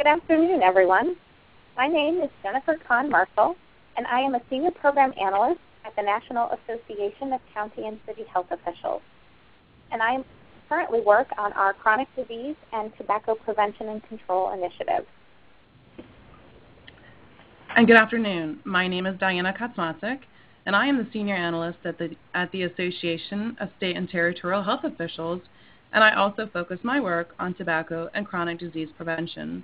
Good afternoon, everyone. My name is Jennifer Kahn Marshall, and I am a Senior Program Analyst at the National Association of County and City Health Officials. And I currently work on our Chronic Disease and Tobacco Prevention and Control Initiative. And good afternoon. My name is Diana Kaczmarczyk, and I am the Senior Analyst at the, at the Association of State and Territorial Health Officials, and I also focus my work on tobacco and chronic disease prevention.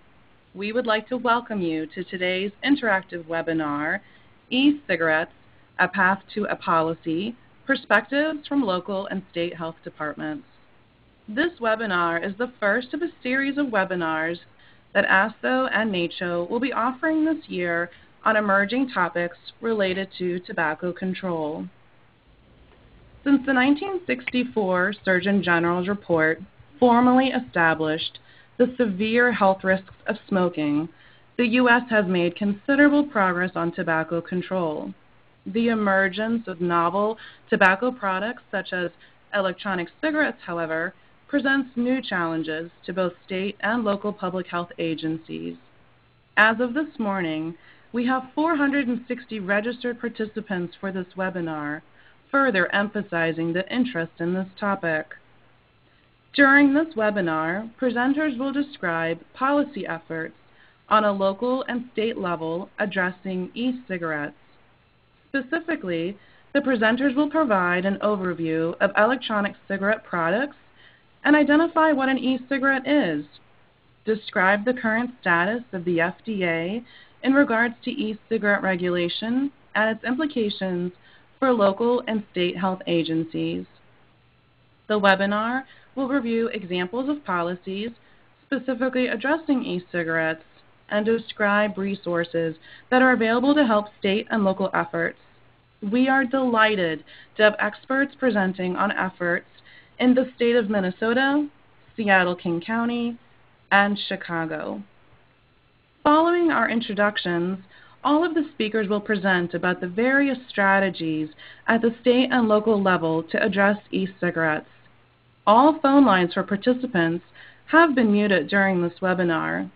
We would like to welcome you to today's interactive webinar, E-Cigarettes, A Path to a Policy, Perspectives from Local and State Health Departments. This webinar is the first of a series of webinars that ASTHO and NACCHO will be offering this year on emerging topics related to tobacco control. Since the 1964 Surgeon General's report formally established the severe health risks of smoking, the U.S. has made considerable progress on tobacco control. The emergence of novel tobacco products such as electronic cigarettes, however, presents new challenges to both state and local public health agencies. As of this morning, we have 460 registered participants for this webinar, further emphasizing the interest in this topic. During this webinar, presenters will describe policy efforts on a local and state level addressing e-cigarettes. Specifically, the presenters will provide an overview of electronic cigarette products and identify what an e-cigarette is, describe the current status of the FDA in regards to e-cigarette regulation and its implications for local and state health agencies. The webinar will review examples of policies specifically addressing e-cigarettes and describe resources that are available to help state and local efforts. We are delighted to have experts presenting on efforts in the state of Minnesota, Seattle King County, and Chicago. Following our introductions, all of the speakers will present about the various strategies at the state and local level to address e-cigarettes. All phone lines for participants have been muted during this webinar.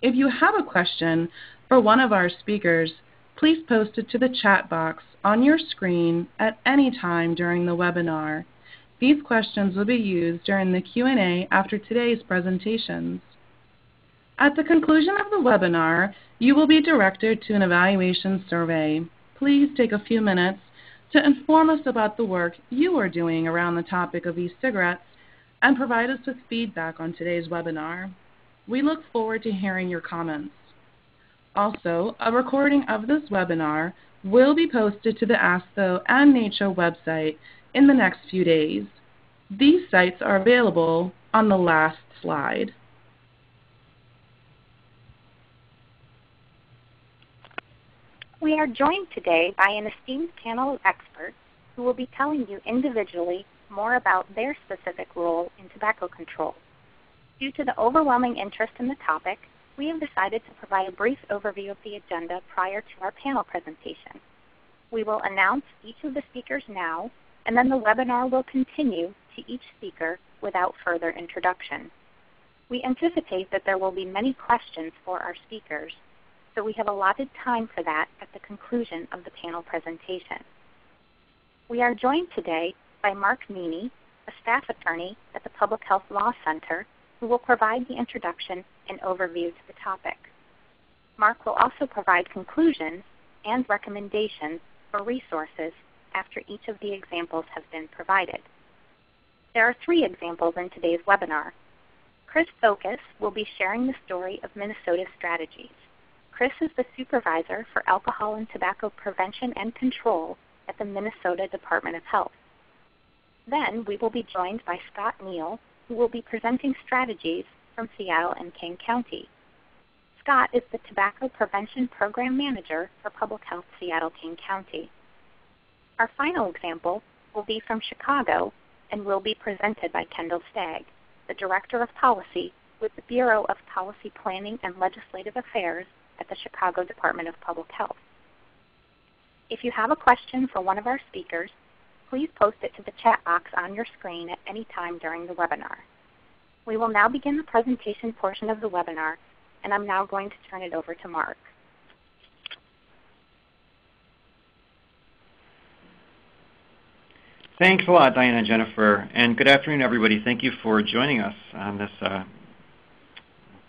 If you have a question for one of our speakers, please post it to the chat box on your screen at any time during the webinar. These questions will be used during the Q&A after today's presentations. At the conclusion of the webinar, you will be directed to an evaluation survey. Please take a few minutes to inform us about the work you are doing around the topic of e-cigarettes and provide us with feedback on today's webinar. We look forward to hearing your comments. Also, a recording of this webinar will be posted to the ASTHO and NACCHO website in the next few days. These sites are available on the last slide. We are joined today by an esteemed panel of experts who will be telling you individually more about their specific role in tobacco control. Due to the overwhelming interest in the topic, we have decided to provide a brief overview of the agenda prior to our panel presentation. We will announce each of the speakers now and then the webinar will continue to each speaker without further introduction. We anticipate that there will be many questions for our speakers, so we have allotted time for that at the conclusion of the panel presentation. We are joined today by Mark Meaney, a staff attorney at the Public Health Law Center, who will provide the introduction and overview to the topic. Mark will also provide conclusions and recommendations for resources after each of the examples have been provided. There are three examples in today's webinar. Chris Tholkes will be sharing the story of Minnesota's strategies. Chris is the supervisor for alcohol and tobacco prevention and control at the Minnesota Department of Health. Then we will be joined by Scott Neal, who will be presenting strategies from Seattle and King County. Scott is the Tobacco Prevention Program Manager for Public Health Seattle King County. Our final example will be from Chicago and will be presented by Kendall Stagg, the Director of Policy with the Bureau of Policy Planning and Legislative Affairs at the Chicago Department of Public Health. If you have a question for one of our speakers, please post it to the chat box on your screen at any time during the webinar. We will now begin the presentation portion of the webinar, and I'm now going to turn it over to Mark. Thanks a lot, Diana and Jennifer, and good afternoon, everybody. Thank you for joining us on this uh,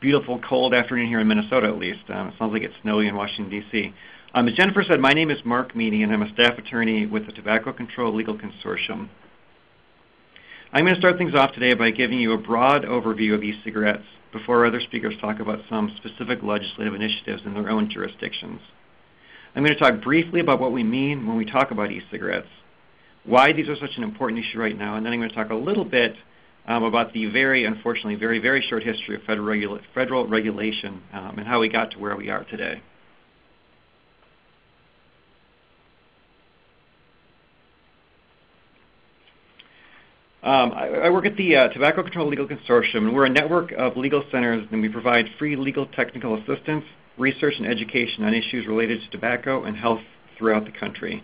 beautiful, cold afternoon here in Minnesota, at least. Um, it sounds like it's snowy in Washington, D.C. Um, as Jennifer said, my name is Mark Meaney, and I'm a staff attorney with the Tobacco Control Legal Consortium. I'm going to start things off today by giving you a broad overview of e-cigarettes before other speakers talk about some specific legislative initiatives in their own jurisdictions. I'm going to talk briefly about what we mean when we talk about e-cigarettes, why these are such an important issue right now, and then I'm going to talk a little bit um, about the very, unfortunately, very, very short history of federal, regula federal regulation um, and how we got to where we are today. Um, I, I, work at the uh, Tobacco Control Legal Consortium, and we're a network of legal centers, and we provide free legal technical assistance, research, and education on issues related to tobacco and health throughout the country.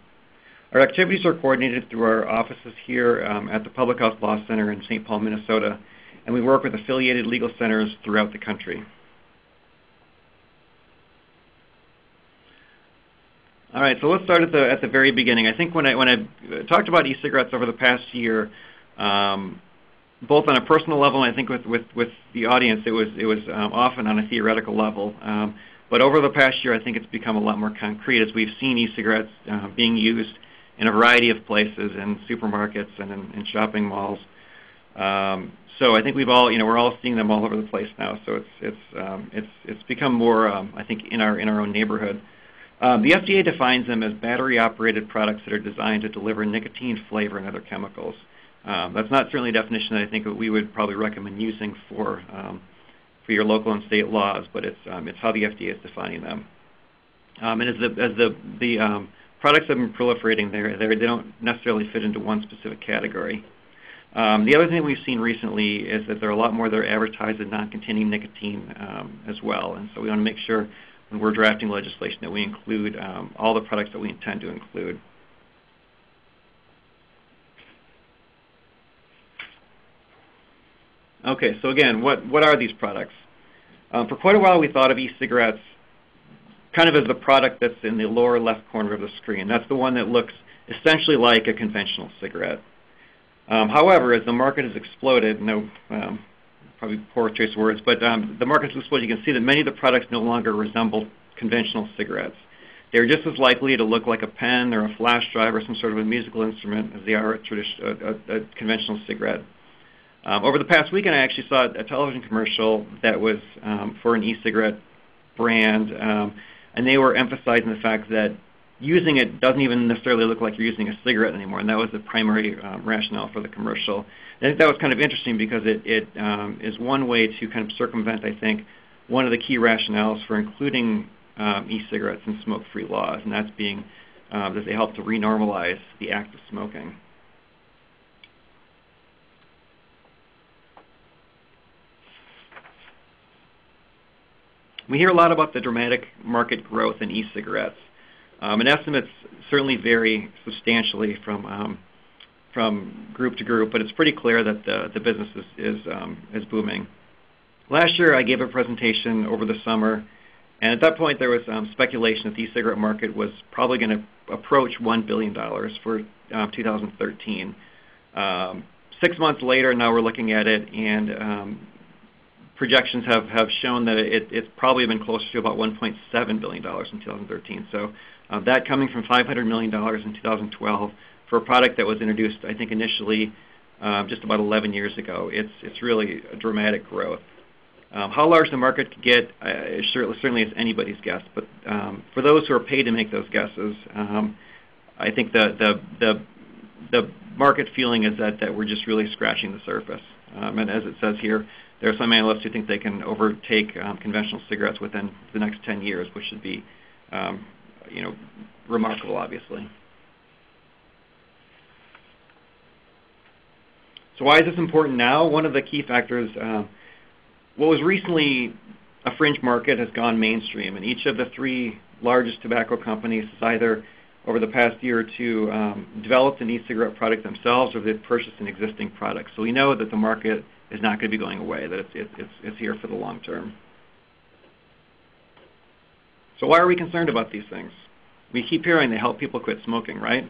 Our activities are coordinated through our offices here um, at the Public Health Law Center in St. Paul, Minnesota, and we work with affiliated legal centers throughout the country. All right, so let's start at the at the very beginning. I think when I when I talked about e-cigarettes over the past year, both on a personal level and I think with, the audience, it was, it was um, often on a theoretical level. Um, but over the past year, I think it's become a lot more concrete as we've seen e-cigarettes uh, being used in a variety of places, in supermarkets and in, in shopping malls. Um, so I think we've all, you know, we're all seeing them all over the place now. So it's it's um, it's it's become more, um, I think, in our in our own neighborhood. Um, the FDA defines them as battery-operated products that are designed to deliver nicotine, flavor, and other chemicals. Um, that's not certainly a definition that I think we would probably recommend using for um, for your local and state laws, but it's um, it's how the FDA is defining them. Um, and as the as the the um, products have been proliferating, there they don't necessarily fit into one specific category. Um, the other thing we've seen recently is that there are a lot more that are advertised as non-containing nicotine as well, and so we want to make sure when we're drafting legislation that we include all the products that we intend to include. Okay, so again, what, what are these products? Um, for quite a while we thought of e-cigarettes kind of as the product that's in the lower left corner of the screen. That's the one that looks essentially like a conventional cigarette. Um, however, as the market has exploded, no, um, probably poor choice of words, but um, the market has exploded, you can see that many of the products no longer resemble conventional cigarettes. They're just as likely to look like a pen or a flash drive or some sort of a musical instrument as they are a, a, a, a conventional cigarette. Um, over the past weekend, I actually saw a television commercial that was um, for an e-cigarette brand, um, and they were emphasizing the fact that using it doesn't even necessarily look like you're using a cigarette anymore, and that was the primary rationale for the commercial. I think that was kind of interesting because it, is one way to kind of circumvent, I think, one of the key rationales for including e-cigarettes in smoke-free laws, and that's being that they help to renormalize the act of smoking. We hear a lot about the dramatic market growth in e-cigarettes. Um, and estimates certainly vary substantially from um, from group to group, but it's pretty clear that the, the business is is, um, is booming. Last year, I gave a presentation over the summer, and at that point, there was um, speculation that the e-cigarette market was probably going to approach $1 billion for um, 2013. Um, six months later, now we're looking at it, and projections have, have shown that it, it's probably been closer to about $1.7 billion in 2013. So uh, that coming from $500 million in 2012 for a product that was introduced, I think, initially um, just about 11 years ago. It's, it's really a dramatic growth. Um, how large the market could get uh, certainly, is anybody's guess. But um, for those who are paid to make those guesses, I think the, the, the, the market feeling is that, that we're just really scratching the surface. And as it says here, there are some analysts who think they can overtake um, conventional cigarettes within the next 10 years, which should be, um, you know, remarkable, obviously. So why is this important now? One of the key factors, uh, what was recently a fringe market has gone mainstream, and each of the three largest tobacco companies has either over the past year or two um, developed an e-cigarette product themselves or they've purchased an existing product. So we know that the market is not going to be going away, that it's, it's, it's here for the long term. So why are we concerned about these things? We keep hearing they help people quit smoking, right?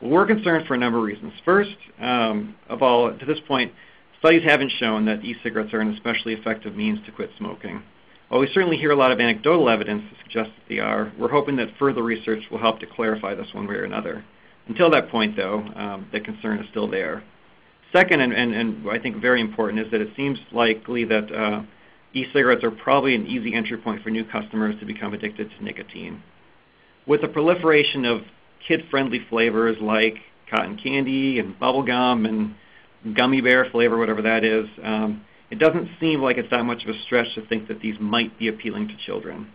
Well, we're concerned for a number of reasons. First um, of all, to this point, studies haven't shown that e-cigarettes are an especially effective means to quit smoking. While we certainly hear a lot of anecdotal evidence to suggest that they are, we're hoping that further research will help to clarify this one way or another. Until that point, though, um, the concern is still there. Second, and, I think very important, is that it seems likely that uh, e-cigarettes are probably an easy entry point for new customers to become addicted to nicotine. With the proliferation of kid-friendly flavors like cotton candy and bubblegum and gummy bear flavor, whatever that is, um, it doesn't seem like it's that much of a stretch to think that these might be appealing to children.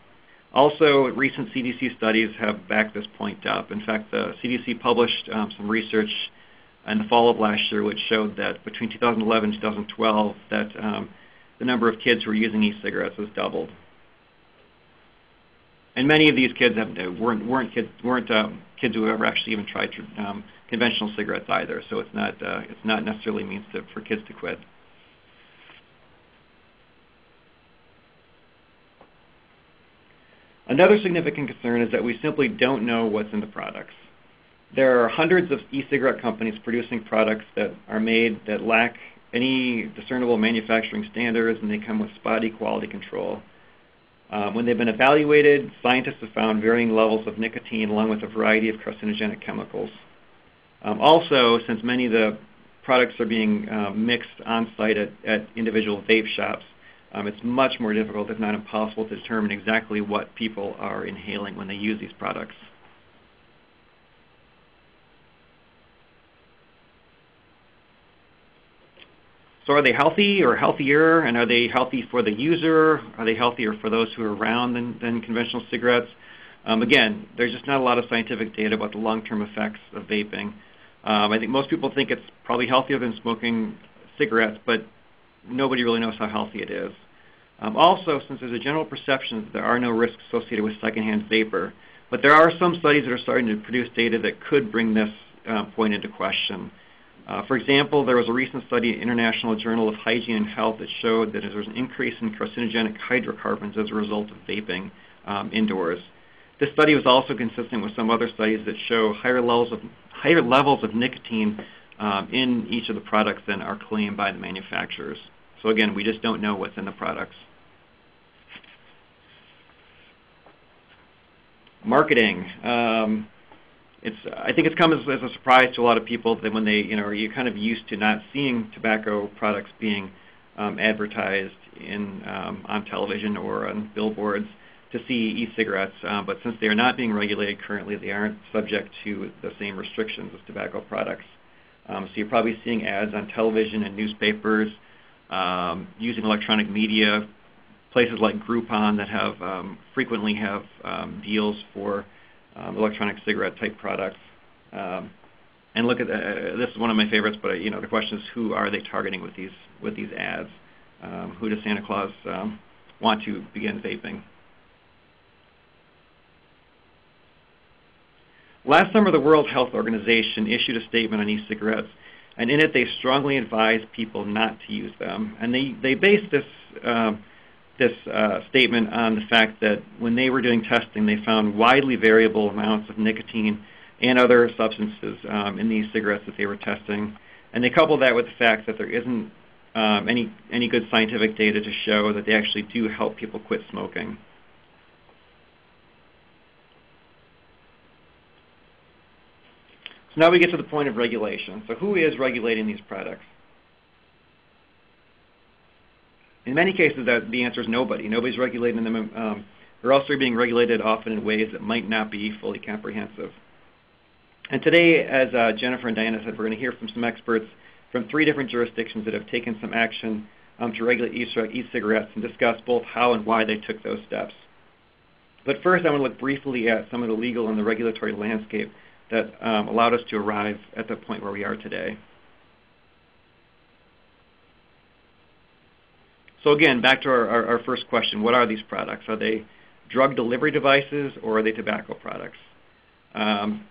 Also, recent CDC studies have backed this point up. In fact, the CDC published um, some research in the fall of last year which showed that between 2011 and 2012 that um, the number of kids who were using e-cigarettes has doubled. And many of these kids have, weren't, weren't, kids, weren't um, kids who ever actually even tried um, conventional cigarettes either, so it's not, uh, it's not necessarily means to, for kids to quit. Another significant concern is that we simply don't know what's in the products. There are hundreds of e-cigarette companies producing products that are made that lack any discernible manufacturing standards and they come with spotty quality control. Um, when they've been evaluated, scientists have found varying levels of nicotine along with a variety of carcinogenic chemicals. Um, also, since many of the products are being uh, mixed on site at, at individual vape shops, um, it's much more difficult, if not impossible, to determine exactly what people are inhaling when they use these products. So are they healthy or healthier, and are they healthy for the user? Are they healthier for those who are around than, than conventional cigarettes? Um, again, there's just not a lot of scientific data about the long-term effects of vaping. Um, I think most people think it's probably healthier than smoking cigarettes, but nobody really knows how healthy it is. Um, also, since there's a general perception that there are no risks associated with secondhand vapor, but there are some studies that are starting to produce data that could bring this uh, point into question. Uh, for example, there was a recent study in the International Journal of Hygiene and Health that showed that there was an increase in carcinogenic hydrocarbons as a result of vaping um, indoors. This study was also consistent with some other studies that show higher levels of, higher levels of nicotine um, in each of the products than are claimed by the manufacturers. So again, we just don't know what's in the products. Marketing. Um, I think it's come as, as, a surprise to a lot of people that when they, you know, you're kind of used to not seeing tobacco products being um, advertised in um, on television or on billboards to see e-cigarettes. Uh, but since they are not being regulated currently, they aren't subject to the same restrictions as tobacco products. Um, so you're probably seeing ads on television and newspapers, um, using electronic media, places like Groupon that have um, frequently have um, deals for um, electronic cigarette type products. Um, and look at uh, this is one of my favorites, but uh, you know the question is who are they targeting with these with these ads? Um, who does Santa Claus um, want to begin vaping? Last summer, the World Health Organization issued a statement on e-cigarettes, and in it they strongly advised people not to use them. And they, they based this this uh, statement on the fact that when they were doing testing, they found widely variable amounts of nicotine and other substances um, in these cigarettes that they were testing. And they coupled that with the fact that there isn't um, any, any good scientific data to show that they actually do help people quit smoking. So now we get to the point of regulation. So who is regulating these products? In many cases, that, the answer is nobody. Nobody's regulating them. Um, they're also being regulated often in ways that might not be fully comprehensive. And today, as uh, Jennifer and Diana said, we're going to hear from some experts from three different jurisdictions that have taken some action um, to regulate e-cigarettes and discuss both how and why they took those steps. But first, I want to look briefly at some of the legal and the regulatory landscape that um, allowed us to arrive at the point where we are today. Again, back to our, first question, what are these products? Are they drug delivery devices or are they tobacco products? Um,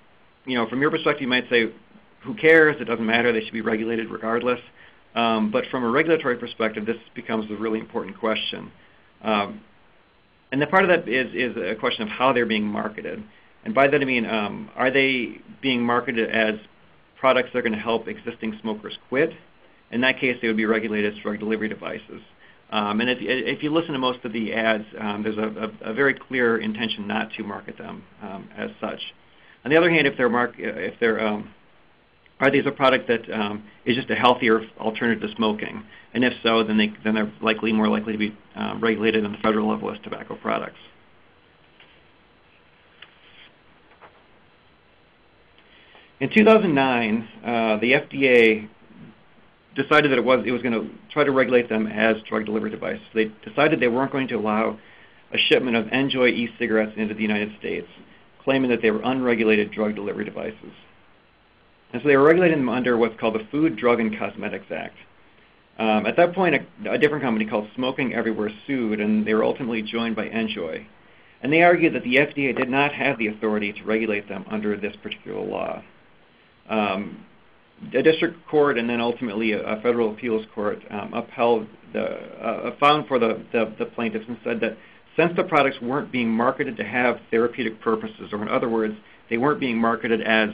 you know, from your perspective, you might say, who cares? It doesn't matter. They should be regulated regardless. Um, but from a regulatory perspective, this becomes a really important question. Um, and the part of that is, a question of how they're being marketed. And by that I mean, are they being marketed as products that are going to help existing smokers quit? In that case, they would be regulated as drug delivery devices. Um, and if, if, you listen to most of the ads, um, there's a, a, a, very clear intention not to market them um, as such. On the other hand, if they're, mark, if they're um, are these a product that um, is just a healthier alternative to smoking? And if so, then, they, then they're likely more likely to be um, regulated on the federal level as tobacco products. In 2009, uh, the FDA decided that it was it was going to try to regulate them as drug delivery devices. They decided they weren't going to allow a shipment of NJOY e-cigarettes into the United States, claiming that they were unregulated drug delivery devices. And so they were regulating them under what's called the Food, Drug, and Cosmetics Act. Um, at that point, a, a, different company called Smoking Everywhere sued, and they were ultimately joined by NJOY. And they argued that the FDA did not have the authority to regulate them under this particular law. Um, a district court and then ultimately a, federal appeals court um, upheld the uh, found for the plaintiffs and said that since the products weren't being marketed to have therapeutic purposes, or in other words, they weren't being marketed as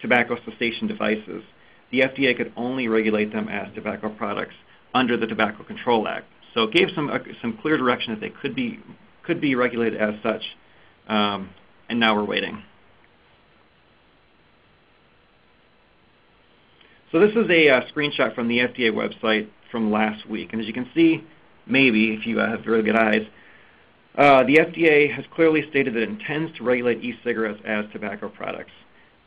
tobacco cessation devices, the FDA could only regulate them as tobacco products under the Tobacco Control Act. So it gave some uh, some clear direction that they could be could be regulated as such, um, and now we're waiting. This is a uh, screenshot from the FDA website from last week. And as you can see, maybe if you uh, have really good eyes, uh, the FDA has clearly stated that it intends to regulate e-cigarettes as tobacco products.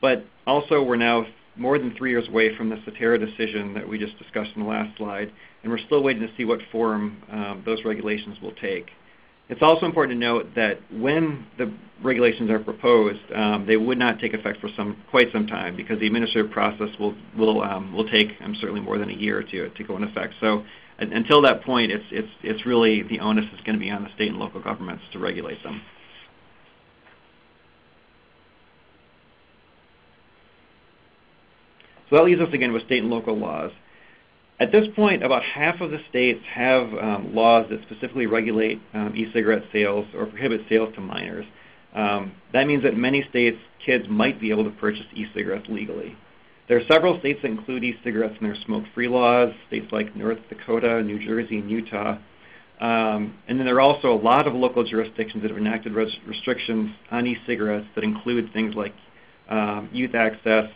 But also we're now more than three years away from the Sottera decision that we just discussed in the last slide, and we're still waiting to see what form um, those regulations will take. It's also important to note that when the regulations are proposed, um, they would not take effect for some quite some time because the administrative process will will um, will take um, certainly more than a year to to go into effect. So until that point, it's it's it's really the onus is going to be on the state and local governments to regulate them. So that leaves us again with state and local laws. At this point, about half of the states have um, laws that specifically regulate um, e-cigarette sales or prohibit sales to minors. Um, that means that many states, kids might be able to purchase e-cigarettes legally. There are several states that include e-cigarettes in their smoke-free laws, states like North Dakota, New Jersey, and Utah. Um, and then there are also a lot of local jurisdictions that have enacted res- restrictions on e-cigarettes that include things like um, youth access,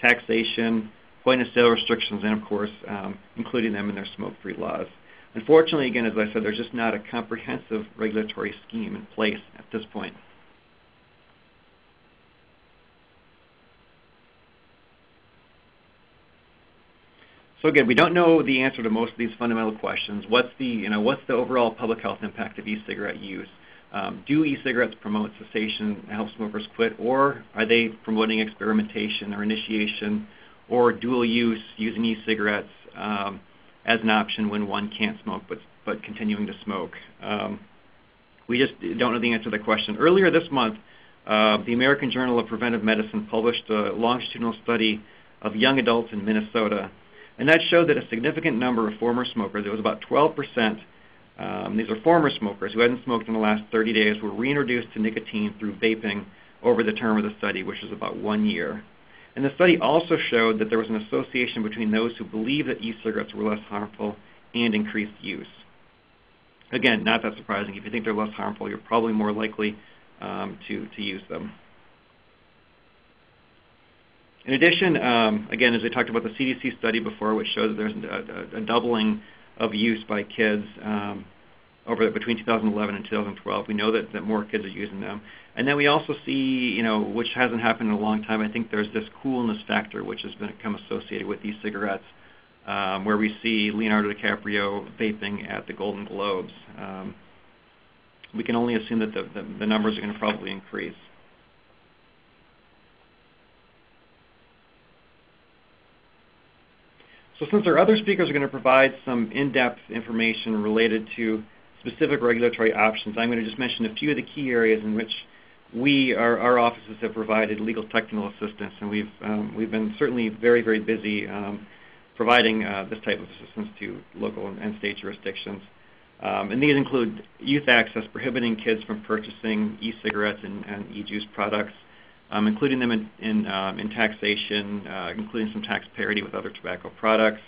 taxation, point of sale restrictions, and of course, um, including them in their smoke-free laws. Unfortunately, again, as I said, there's just not a comprehensive regulatory scheme in place at this point. So again, we don't know the answer to most of these fundamental questions. What's the, you know, what's the overall public health impact of e-cigarette use? Um, do e-cigarettes promote cessation and help smokers quit, or are they promoting experimentation or initiation or dual use using e-cigarettes um, as an option when one can't smoke but, but continuing to smoke. Um, we just don't know the answer to the question. Earlier this month, uh, the American Journal of Preventive Medicine published a longitudinal study of young adults in Minnesota, and that showed that a significant number of former smokers, it was about 12%, um, these are former smokers who hadn't smoked in the last 30 days, were reintroduced to nicotine through vaping over the term of the study, which was about one year. And the study also showed that there was an association between those who believed that e-cigarettes were less harmful and increased use. Again, not that surprising. If you think they're less harmful, you're probably more likely um, to, to use them. In addition, um, again, as I talked about the CDC study before, which shows that there's a, a, a doubling of use by kids um, over between 2011 and 2012. We know that, that more kids are using them. And then we also see, you know, which hasn't happened in a long time, I think there's this coolness factor which has become associated with these cigarettes, um, where we see Leonardo DiCaprio vaping at the Golden Globes. Um, we can only assume that the, the, the numbers are going to probably increase. So since our other speakers are going to provide some in-depth information related to specific regulatory options, I'm going to just mention a few of the key areas in which our, our offices have provided legal technical assistance, and we've, um, we've been certainly very, very busy um, providing uh, this type of assistance to local and, state jurisdictions. Um, and these include youth access, prohibiting kids from purchasing e-cigarettes and, e-juice products, including them in, taxation, uh, including some tax parity with other tobacco products,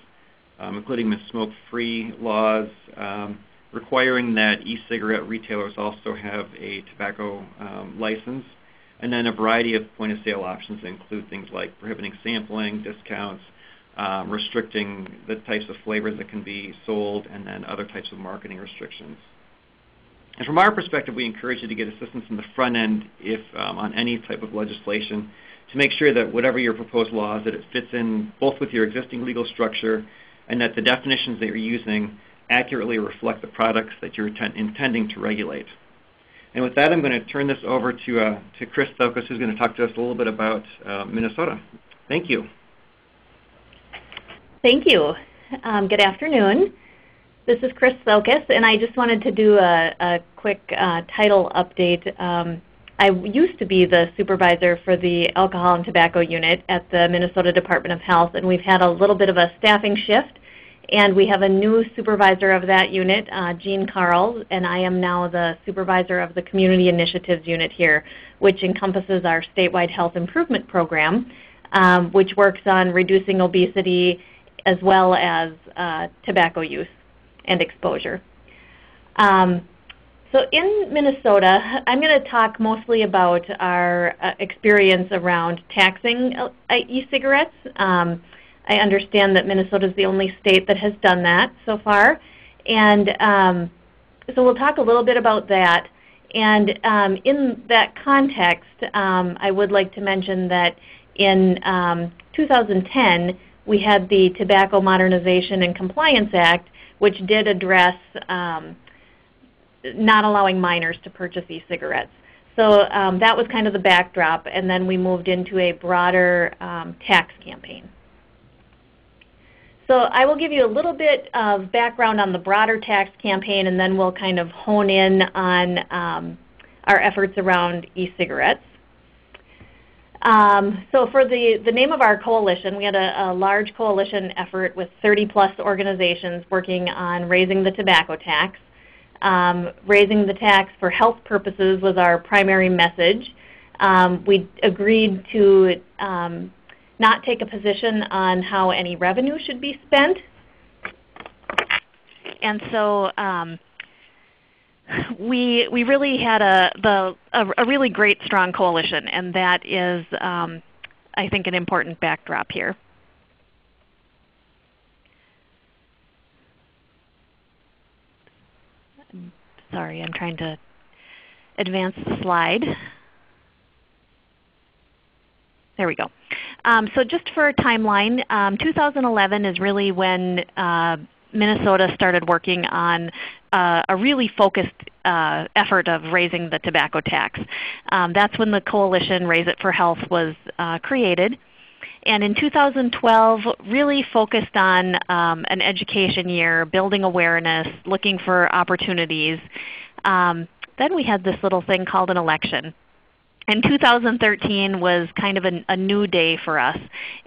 including the smoke-free laws, requiring that e-cigarette retailers also have a tobacco um, license, and then a variety of point-of-sale options that include things like prohibiting sampling, discounts, um, restricting the types of flavors that can be sold, and then other types of marketing restrictions. And from our perspective, we encourage you to get assistance in the front end if um, on any type of legislation to make sure that whatever your proposed law is, that it fits in both with your existing legal structure and that the definitions that you're using accurately reflect the products that you're intending to regulate. And with that, I'm going to turn this over to, uh, to Chris Tholkes, who's going to talk to us a little bit about uh, Minnesota. Thank you. Thank you. Um, good afternoon. This is Chris Tholkes, and I just wanted to do a, a quick uh, title update. Um, I used to be the supervisor for the alcohol and tobacco unit at the Minnesota Department of Health, and we've had a little bit of a staffing shift, and we have a new supervisor of that unit, uh, Jean Carl, and I am now the supervisor of the Community Initiatives Unit here, which encompasses our statewide health improvement program, um, which works on reducing obesity as well as uh, tobacco use and exposure. Um, so in Minnesota, I'm going to talk mostly about our uh, experience around taxing uh, e-cigarettes. Um, I understand that Minnesota is the only state that has done that so far. And um, so we'll talk a little bit about that. And um, in that context, um, I would like to mention that in um, 2010, we had the Tobacco Modernization and Compliance Act, which did address um, not allowing minors to purchase e-cigarettes. So um, that was kind of the backdrop, and then we moved into a broader tax campaign. So I will give you a little bit of background on the broader tax campaign, and then we'll kind of hone in on um, our efforts around e-cigarettes. Um, so for the, the name of our coalition, we had a, a large coalition effort with 30 plus organizations working on raising the tobacco tax. Um, raising the tax for health purposes was our primary message. Um, we agreed to um, not take a position on how any revenue should be spent. And so um, we we really had a the a, a, really great strong coalition, and that is um, I think an important backdrop here. sorry, I'm trying to advance the slide. There we go. Um, so just for a timeline, um, 2011 is really when uh, Minnesota started working on uh, a really focused uh, effort of raising the tobacco tax. Um, that's when the coalition Raise It for Health was uh, created. And in 2012, really focused on um, an education year, building awareness, looking for opportunities. Um, then we had this little thing called an election. And 2013 was kind of a, a, new day for us.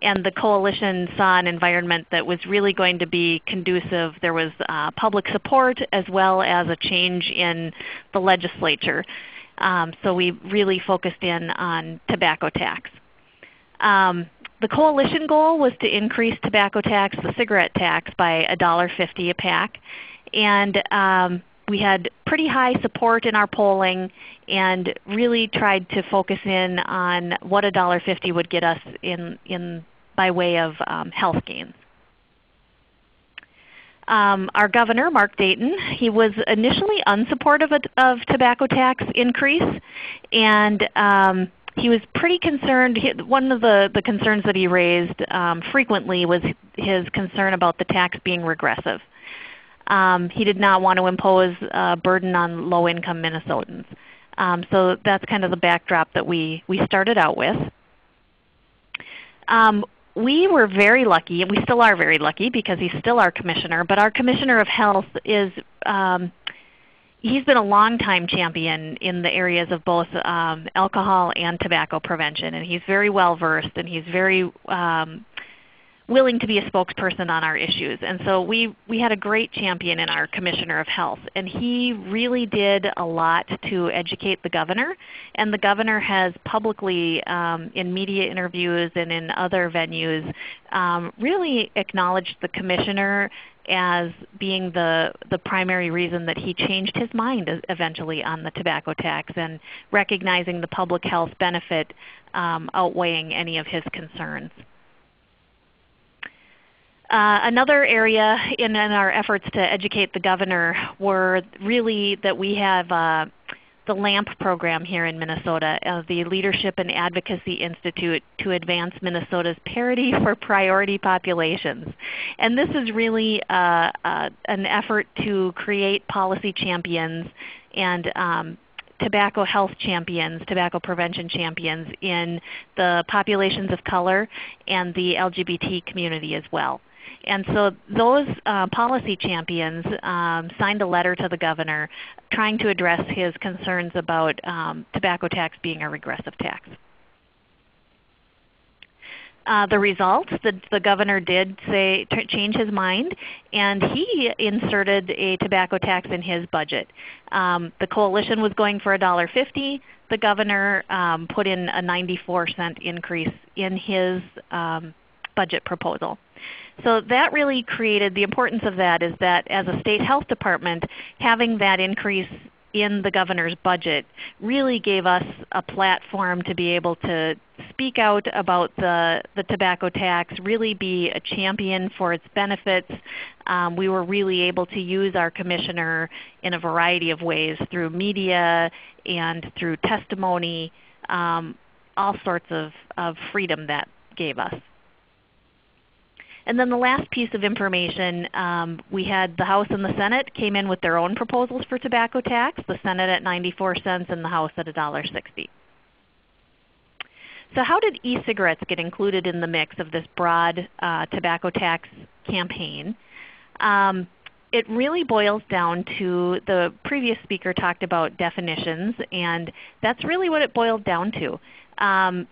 And the coalition saw an environment that was really going to be conducive. There was uh, public support as well as a change in the legislature. Um, so we really focused in on tobacco tax. Um, the coalition goal was to increase tobacco tax, the cigarette tax, by $1.50 a pack. And um, we had pretty high support in our polling and really tried to focus in on what $1.50 would get us in, in, by way of um, health gains. Um, our governor, Mark Dayton, he was initially unsupportive of, of tobacco tax increase, and um, he was pretty concerned. He, one of the, the concerns that he raised um, frequently was his concern about the tax being regressive. Um, he did not want to impose a burden on low-income Minnesotans. Um, so that's kind of the backdrop that we, we started out with. Um, we were very lucky, and we still are very lucky because he's still our commissioner, but our commissioner of health is um, he's been a long-time champion in the areas of both um, alcohol and tobacco prevention, and he's very well versed, and he's very um, willing to be a spokesperson on our issues. And so we, we had a great champion in our Commissioner of Health. And he really did a lot to educate the Governor. And the Governor has publicly um, in media interviews and in other venues um, really acknowledged the Commissioner as being the, the primary reason that he changed his mind eventually on the tobacco tax and recognizing the public health benefit um, outweighing any of his concerns. Uh, another area in, in, our efforts to educate the governor were really that we have uh, the LAMP program here in Minnesota, uh, the Leadership and Advocacy Institute to advance Minnesota's parity for priority populations. And this is really uh, uh, an effort to create policy champions and um, tobacco health champions, tobacco prevention champions in the populations of color and the LGBT community as well. And so those uh, policy champions um, signed a letter to the governor trying to address his concerns about um, tobacco tax being a regressive tax. Uh, the results, the, the, governor did say change his mind, and he inserted a tobacco tax in his budget. Um, the coalition was going for $1.50. The governor um, put in a 94 cent increase in his um, budget proposal. So that really created, the importance of that is that as a state health department, having that increase in the governor's budget really gave us a platform to be able to speak out about the, the tobacco tax, really be a champion for its benefits. Um, we were really able to use our commissioner in a variety of ways through media and through testimony, um, all sorts of, of freedom that gave us. And then the last piece of information, um, we had the House and the Senate came in with their own proposals for tobacco tax, the Senate at 94 cents and the House at $1.60. So how did e-cigarettes get included in the mix of this broad uh, tobacco tax campaign? Um, it really boils down to the previous speaker talked about definitions, and that's really what it boiled down to. Um,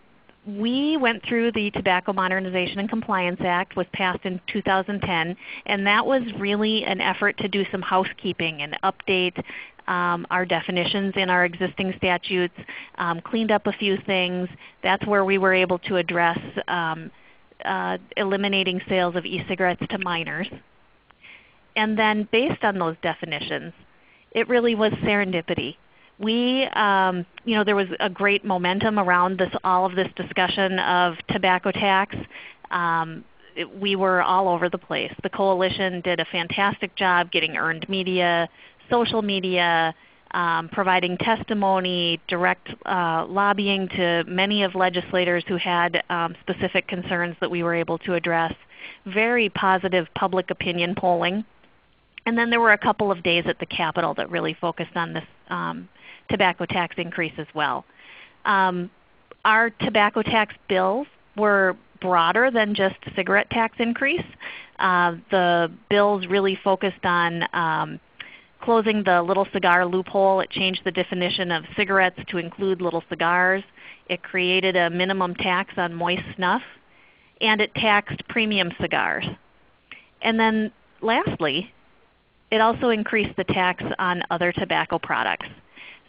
we went through the Tobacco Modernization and Compliance Act, was passed in 2010, and that was really an effort to do some housekeeping and update um, our definitions in our existing statutes, um, cleaned up a few things. That's where we were able to address um, uh, eliminating sales of e-cigarettes to minors. And then based on those definitions, it really was serendipity we, um, you know, there was a great momentum around this, all of this discussion of tobacco tax. Um, it, we were all over the place. The coalition did a fantastic job getting earned media, social media, um, providing testimony, direct uh, lobbying to many of legislators who had um, specific concerns that we were able to address. Very positive public opinion polling. And then there were a couple of days at the Capitol that really focused on this um, tobacco tax increase as well. Um, our tobacco tax bills were broader than just cigarette tax increase. Uh, the bills really focused on um, closing the little cigar loophole. It changed the definition of cigarettes to include little cigars. It created a minimum tax on moist snuff. And it taxed premium cigars. And then lastly, it also increased the tax on other tobacco products.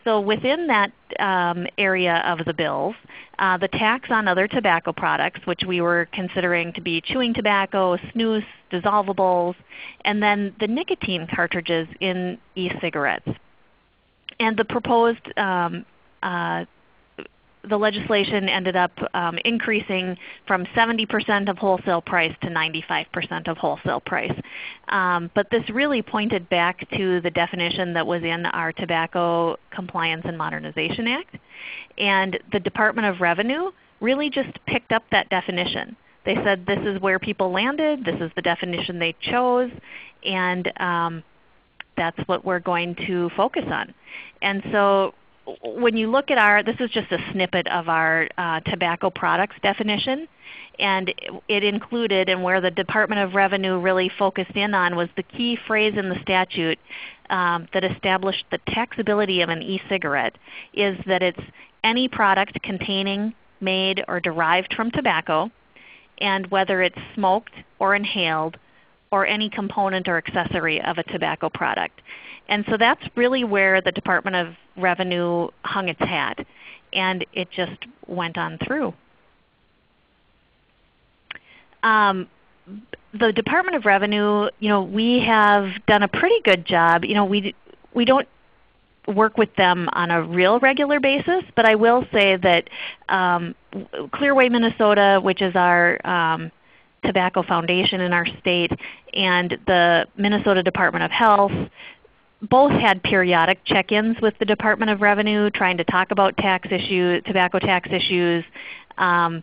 So within that um, area of the bills, uh, the tax on other tobacco products, which we were considering to be chewing tobacco, snus, dissolvables, and then the nicotine cartridges in e-cigarettes. And the proposed um, uh, the legislation ended up um, increasing from 70% of wholesale price to 95% of wholesale price. Um, but this really pointed back to the definition that was in our Tobacco Compliance and Modernization Act. And the Department of Revenue really just picked up that definition. They said this is where people landed, this is the definition they chose, and um, that's what we're going to focus on. And so when you look at our, this is just a snippet of our uh, tobacco products definition. And it included, and where the Department of Revenue really focused in on was the key phrase in the statute um, that established the taxability of an e-cigarette is that it's any product containing, made, or derived from tobacco, and whether it's smoked or inhaled or any component or accessory of a tobacco product. And so that's really where the Department of Revenue hung its hat, and it just went on through. Um, the Department of Revenue, you know, we have done a pretty good job. You know, we we don't work with them on a real regular basis, but I will say that um, Clearway Minnesota, which is our um, tobacco foundation in our state, and the Minnesota Department of Health both had periodic check-ins with the Department of Revenue trying to talk about tax issues, tobacco tax issues. Um,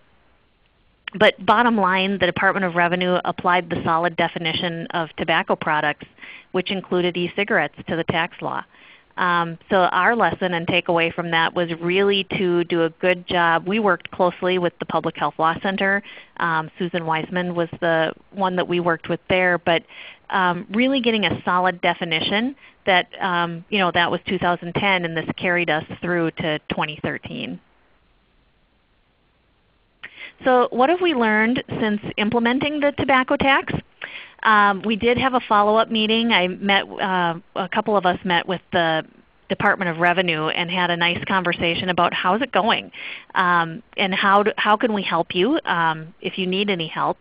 but bottom line, the Department of Revenue applied the solid definition of tobacco products, which included e-cigarettes, to the tax law. Um, so our lesson and takeaway from that was really to do a good job. We worked closely with the Public Health Law Center. Um, Susan Wiseman was the one that we worked with there, but um, really getting a solid definition that um, you know that was 2010, and this carried us through to 2013. So what have we learned since implementing the tobacco tax? Um, we did have a follow-up meeting. I met uh, a couple of us met with the Department of Revenue and had a nice conversation about how's it going um, and how, do, how can we help you um, if you need any help.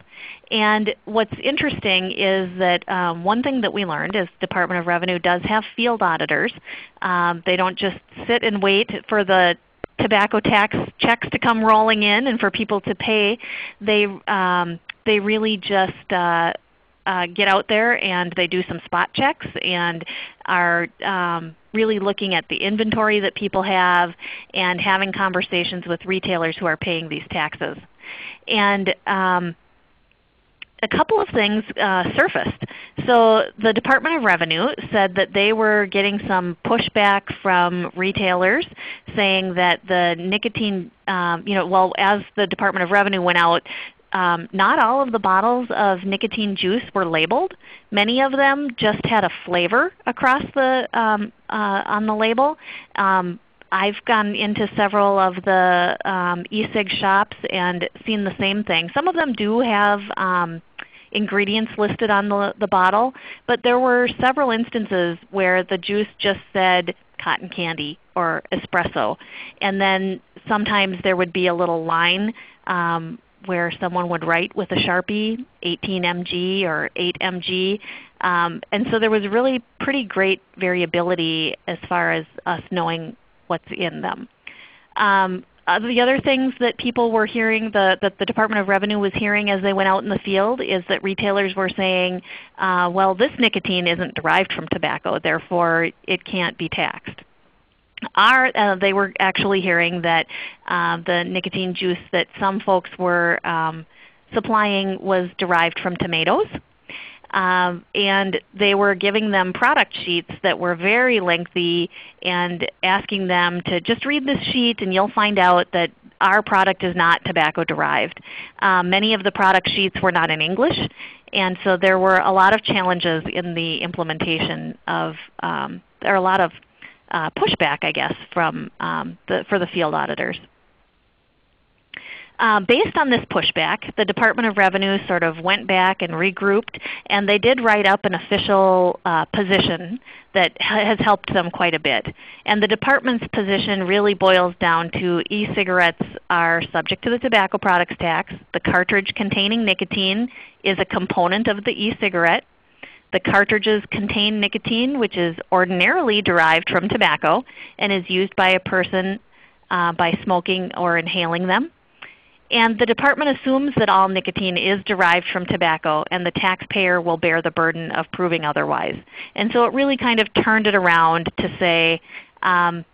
And what's interesting is that um, one thing that we learned is Department of Revenue does have field auditors. Um, they don't just sit and wait for the tobacco tax checks to come rolling in and for people to pay. They, um, they really just uh, uh, get out there and they do some spot checks and are um, really looking at the inventory that people have and having conversations with retailers who are paying these taxes. And um, a couple of things uh, surfaced. So the Department of Revenue said that they were getting some pushback from retailers saying that the nicotine, um, you know, well as the Department of Revenue went out um, not all of the bottles of nicotine juice were labeled. Many of them just had a flavor across the um, uh, on the label. Um, I've gone into several of the um, e-cig shops and seen the same thing. Some of them do have um, ingredients listed on the, the bottle, but there were several instances where the juice just said cotton candy or espresso. And then sometimes there would be a little line um, where someone would write with a Sharpie 18 mg or 8 mg. Um, and so there was really pretty great variability as far as us knowing what's in them. Um, uh, the other things that people were hearing, the, that the Department of Revenue was hearing as they went out in the field is that retailers were saying, uh, well this nicotine isn't derived from tobacco, therefore it can't be taxed uh, they were actually hearing that uh, the nicotine juice that some folks were um, supplying was derived from tomatoes. Um, and they were giving them product sheets that were very lengthy and asking them to just read this sheet and you'll find out that our product is not tobacco derived. Um, many of the product sheets were not in English and so there were a lot of challenges in the implementation of, um, there are a lot of pushback, I guess, from um, the, for the field auditors. Uh, based on this pushback, the Department of Revenue sort of went back and regrouped, and they did write up an official uh, position that ha has helped them quite a bit. And the Department's position really boils down to e-cigarettes are subject to the tobacco products tax. The cartridge containing nicotine is a component of the e-cigarette. The cartridges contain nicotine, which is ordinarily derived from tobacco and is used by a person uh, by smoking or inhaling them. And the Department assumes that all nicotine is derived from tobacco and the taxpayer will bear the burden of proving otherwise. And so it really kind of turned it around to say, um,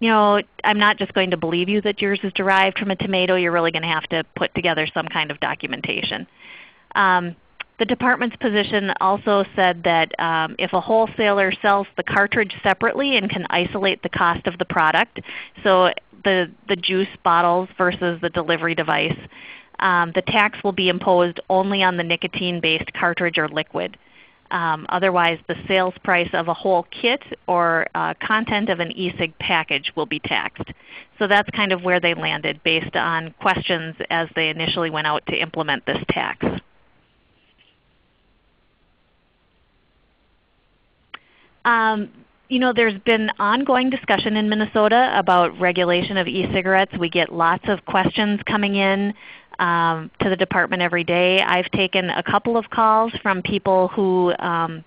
you know, I'm not just going to believe you that yours is derived from a tomato. You're really going to have to put together some kind of documentation. Um, the Department's position also said that um, if a wholesaler sells the cartridge separately and can isolate the cost of the product, so the, the juice bottles versus the delivery device, um, the tax will be imposed only on the nicotine-based cartridge or liquid. Um, otherwise, the sales price of a whole kit or uh, content of an e-cig package will be taxed. So that's kind of where they landed based on questions as they initially went out to implement this tax. Um, you know, there's been ongoing discussion in Minnesota about regulation of e-cigarettes. We get lots of questions coming in um, to the department every day. I've taken a couple of calls from people who um,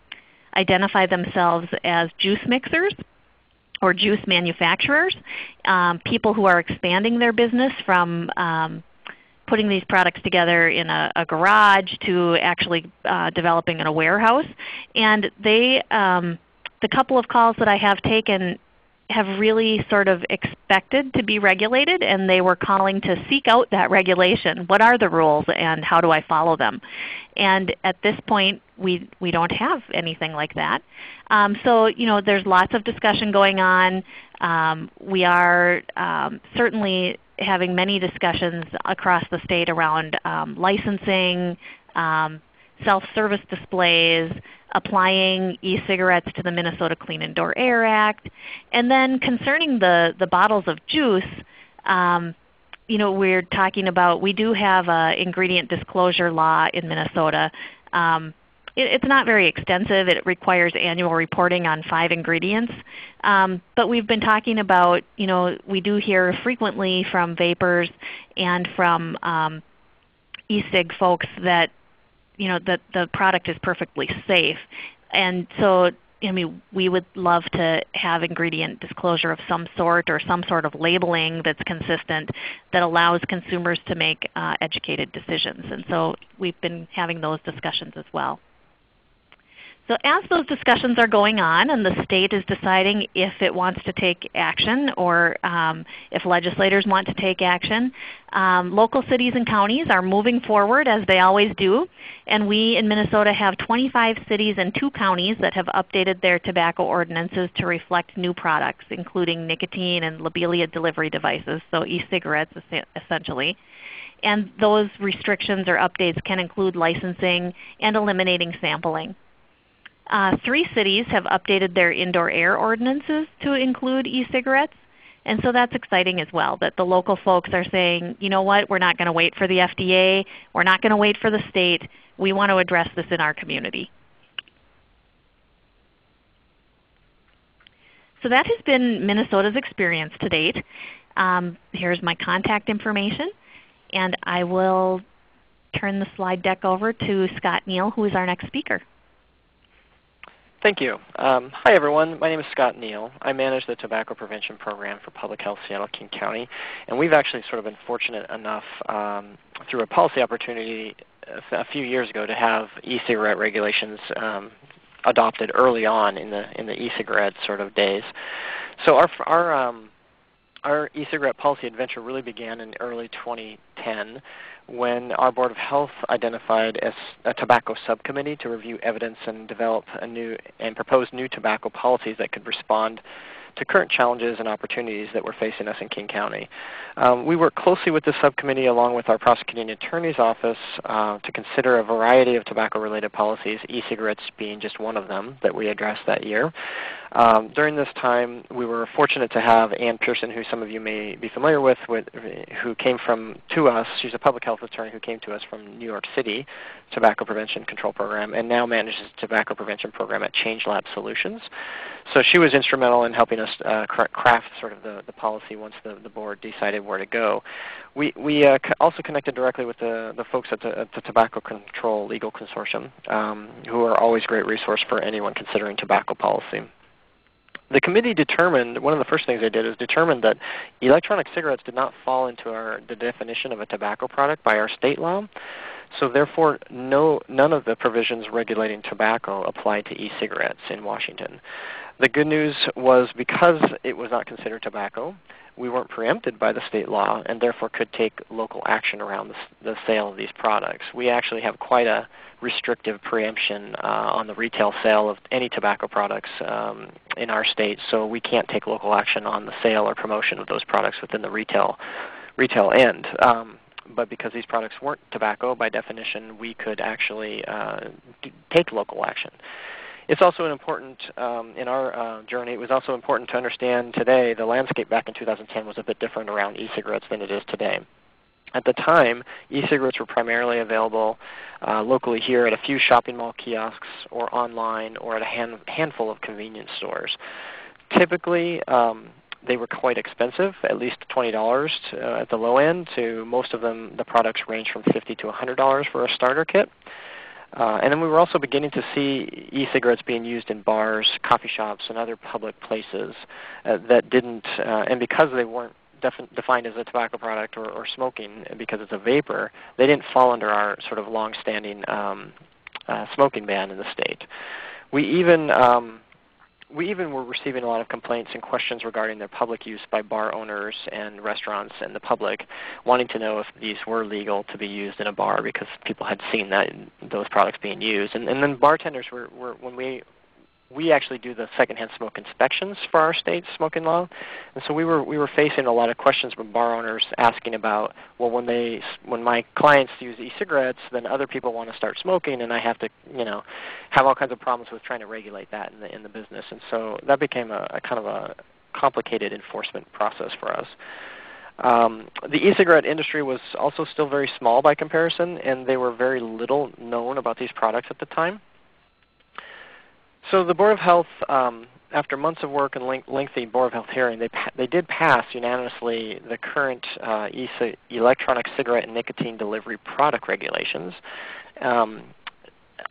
identify themselves as juice mixers or juice manufacturers, um, people who are expanding their business from um, putting these products together in a, a garage to actually uh, developing in a warehouse. And they um, the couple of calls that I have taken have really sort of expected to be regulated and they were calling to seek out that regulation. What are the rules and how do I follow them? And at this point we, we don't have anything like that. Um, so you know, there's lots of discussion going on. Um, we are um, certainly having many discussions across the state around um, licensing, um, self-service displays, applying e-cigarettes to the Minnesota Clean Indoor Air Act. And then concerning the, the bottles of juice, um, you know, we're talking about, we do have an ingredient disclosure law in Minnesota. Um, it, it's not very extensive. It requires annual reporting on five ingredients. Um, but we've been talking about, you know, we do hear frequently from vapers and from um, e-cig folks that you know, that the product is perfectly safe. And so I mean, we would love to have ingredient disclosure of some sort or some sort of labeling that's consistent that allows consumers to make uh, educated decisions. And so we've been having those discussions as well. So as those discussions are going on and the state is deciding if it wants to take action or um, if legislators want to take action, um, local cities and counties are moving forward as they always do. And we in Minnesota have 25 cities and 2 counties that have updated their tobacco ordinances to reflect new products including nicotine and lobelia delivery devices, so e-cigarettes essentially. And those restrictions or updates can include licensing and eliminating sampling. Uh, three cities have updated their indoor air ordinances to include e-cigarettes. And so that's exciting as well that the local folks are saying, you know what, we're not going to wait for the FDA. We're not going to wait for the state. We want to address this in our community. So that has been Minnesota's experience to date. Um, here's my contact information. And I will turn the slide deck over to Scott Neal, who is our next speaker. Thank you. Um, hi everyone. My name is Scott Neal. I manage the Tobacco Prevention Program for Public Health Seattle King County. And we've actually sort of been fortunate enough um, through a policy opportunity a few years ago to have e-cigarette regulations um, adopted early on in the in the e-cigarette sort of days. So our our um, our e-cigarette policy adventure really began in early 2010 when our Board of Health identified a tobacco subcommittee to review evidence and develop a new and propose new tobacco policies that could respond to current challenges and opportunities that were facing us in King County. Um, we work closely with the subcommittee along with our prosecuting attorney's office uh, to consider a variety of tobacco-related policies, e-cigarettes being just one of them that we addressed that year. Um, during this time, we were fortunate to have Ann Pearson, who some of you may be familiar with, with, who came from to us. She's a public health attorney who came to us from New York City Tobacco Prevention Control Program and now manages the tobacco prevention program at Change Lab Solutions. So she was instrumental in helping us uh, craft sort of the, the policy once the, the board decided where to go. We, we uh, also connected directly with the, the folks at the, at the Tobacco Control Legal Consortium, um, who are always a great resource for anyone considering tobacco policy the committee determined, one of the first things they did is determined that electronic cigarettes did not fall into our, the definition of a tobacco product by our state law. So therefore, no, none of the provisions regulating tobacco apply to e-cigarettes in Washington. The good news was because it was not considered tobacco, we weren't preempted by the state law and therefore could take local action around the, the sale of these products. We actually have quite a restrictive preemption uh, on the retail sale of any tobacco products um, in our state, so we can't take local action on the sale or promotion of those products within the retail retail end. Um, but because these products weren't tobacco, by definition, we could actually uh, take local action. It's also an important, um, in our uh, journey, it was also important to understand today the landscape back in 2010 was a bit different around e-cigarettes than it is today. At the time, e-cigarettes were primarily available uh, locally here at a few shopping mall kiosks or online or at a hand, handful of convenience stores. Typically, um, they were quite expensive, at least $20 to, uh, at the low end. To most of them, the products range from 50 to $100 for a starter kit. Uh, and then we were also beginning to see e-cigarettes being used in bars, coffee shops, and other public places uh, that didn't, uh, and because they weren't defined as a tobacco product or, or, smoking, because it's a vapor, they didn't fall under our sort of long-standing um, uh, smoking ban in the state. We even um, we even were receiving a lot of complaints and questions regarding their public use by bar owners and restaurants and the public, wanting to know if these were legal to be used in a bar because people had seen that those products being used. And, and then bartenders were, were when we we actually do the secondhand smoke inspections for our state's smoking law, and so we were we were facing a lot of questions from bar owners asking about, well, when they when my clients use e-cigarettes, then other people want to start smoking, and I have to you know have all kinds of problems with trying to regulate that in the in the business, and so that became a, a kind of a complicated enforcement process for us. Um, the e-cigarette industry was also still very small by comparison, and they were very little known about these products at the time. So the Board of Health, um, after months of work and lengthy Board of Health hearing, they, they did pass unanimously the current uh, electronic cigarette and nicotine delivery product regulations. Um,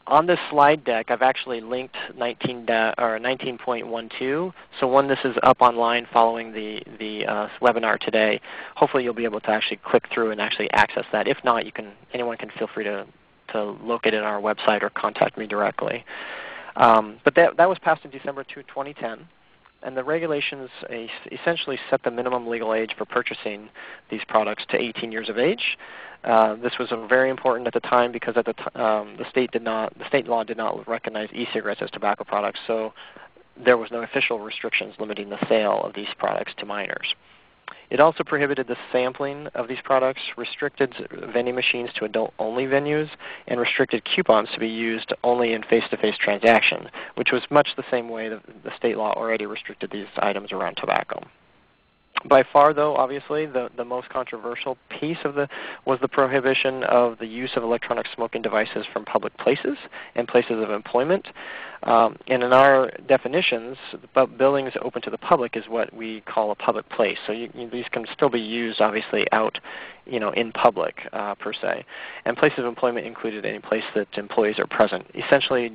on this slide deck, I've actually linked 19 or 19.12. So when this is up online following the the uh, webinar today, hopefully you'll be able to actually click through and actually access that. If not, you can anyone can feel free to to locate it on our website or contact me directly. Um, but that, that was passed in December 2, 2010. And the regulations essentially set the minimum legal age for purchasing these products to 18 years of age. Uh, this was very important at the time because at the, um, the state did not, the state law did not recognize e-cigarettes as tobacco products, so there was no official restrictions limiting the sale of these products to minors. It also prohibited the sampling of these products, restricted vending machines to adult-only venues, and restricted coupons to be used only in face-to-face transaction, which was much the same way that the state law already restricted these items around tobacco. By far, though, obviously, the, the most controversial piece of the was the prohibition of the use of electronic smoking devices from public places and places of employment. Um, and in our definitions, buildings open to the public is what we call a public place. So you, you, these can still be used, obviously, out, you know, in public uh, per se. And places of employment included any place that employees are present. Essentially,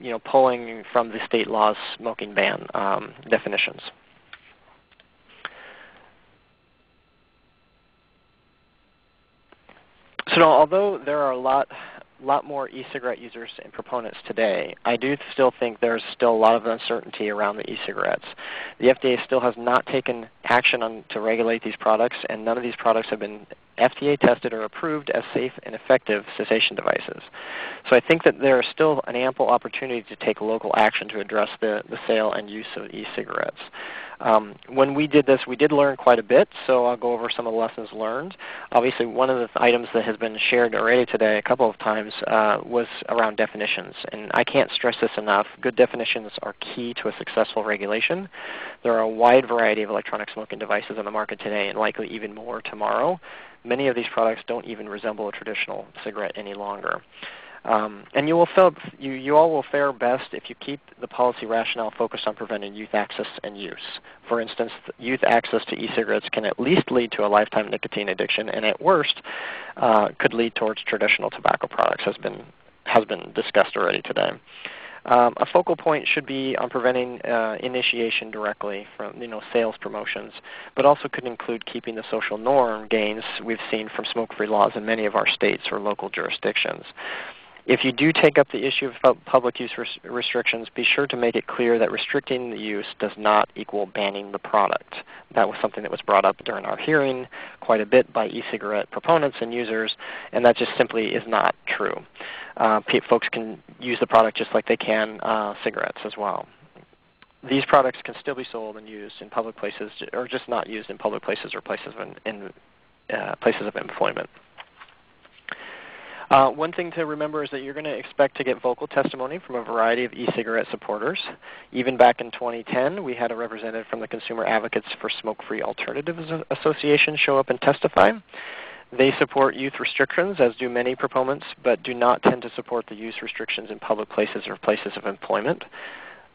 you know, pulling from the state law's smoking ban um, definitions. So although there are a lot, lot more e-cigarette users and proponents today, I do still think there's still a lot of uncertainty around the e-cigarettes. The FDA still has not taken action on, to regulate these products, and none of these products have been FDA tested or approved as safe and effective cessation devices. So I think that there is still an ample opportunity to take local action to address the, the sale and use of e-cigarettes. Um, when we did this, we did learn quite a bit, so I'll go over some of the lessons learned. Obviously, one of the items that has been shared already today a couple of times uh, was around definitions. And I can't stress this enough. Good definitions are key to a successful regulation. There are a wide variety of electronic smoking devices on the market today and likely even more tomorrow. Many of these products don't even resemble a traditional cigarette any longer. Um, and you will you, you all will fare best if you keep the policy rationale focused on preventing youth access and use. For instance, youth access to e-cigarettes can at least lead to a lifetime nicotine addiction, and at worst, uh, could lead towards traditional tobacco products, has been has been discussed already today. Um, a focal point should be on preventing uh, initiation directly from you know, sales promotions, but also could include keeping the social norm gains we've seen from smoke-free laws in many of our states or local jurisdictions. If you do take up the issue of public use res restrictions, be sure to make it clear that restricting the use does not equal banning the product. That was something that was brought up during our hearing quite a bit by e-cigarette proponents and users, and that just simply is not true. Uh, folks can use the product just like they can uh, cigarettes as well these products can still be sold and used in public places, or just not used in public places or places of in, in uh, places of employment. Uh, one thing to remember is that you're going to expect to get vocal testimony from a variety of e-cigarette supporters. Even back in 2010, we had a representative from the Consumer Advocates for Smoke-Free Alternatives Association show up and testify. They support youth restrictions, as do many proponents, but do not tend to support the use restrictions in public places or places of employment.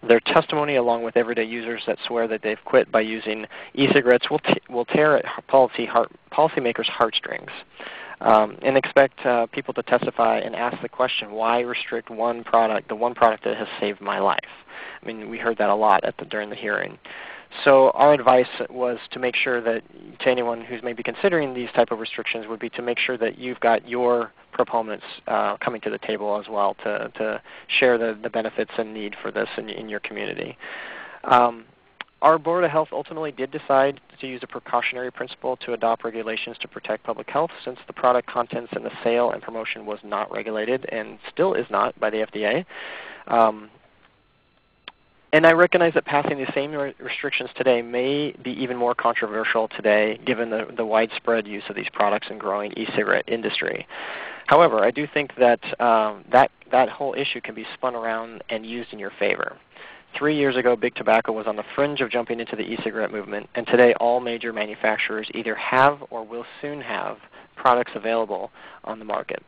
Their testimony, along with everyday users that swear that they've quit by using e-cigarettes, will, will tear at policy heart, policymakers' heartstrings um, and expect uh, people to testify and ask the question, why restrict one product, the one product that has saved my life? I mean, we heard that a lot the, during the hearing. So our advice was to make sure that to anyone who's maybe considering these type of restrictions would be to make sure that you've got your proponents uh, coming to the table as well to, to share the, the benefits and need for this in, in your community. Um, our Board of Health ultimately did decide to use a precautionary principle to adopt regulations to protect public health since the product contents and the sale and promotion was not regulated and still is not by the FDA. Um, and I recognize that passing the same re restrictions today may be even more controversial today given the, the widespread use of these products and growing e-cigarette industry. However, I do think that, um, that that whole issue can be spun around and used in your favor. Three years ago, big tobacco was on the fringe of jumping into the e-cigarette movement, and today all major manufacturers either have or will soon have products available on the market.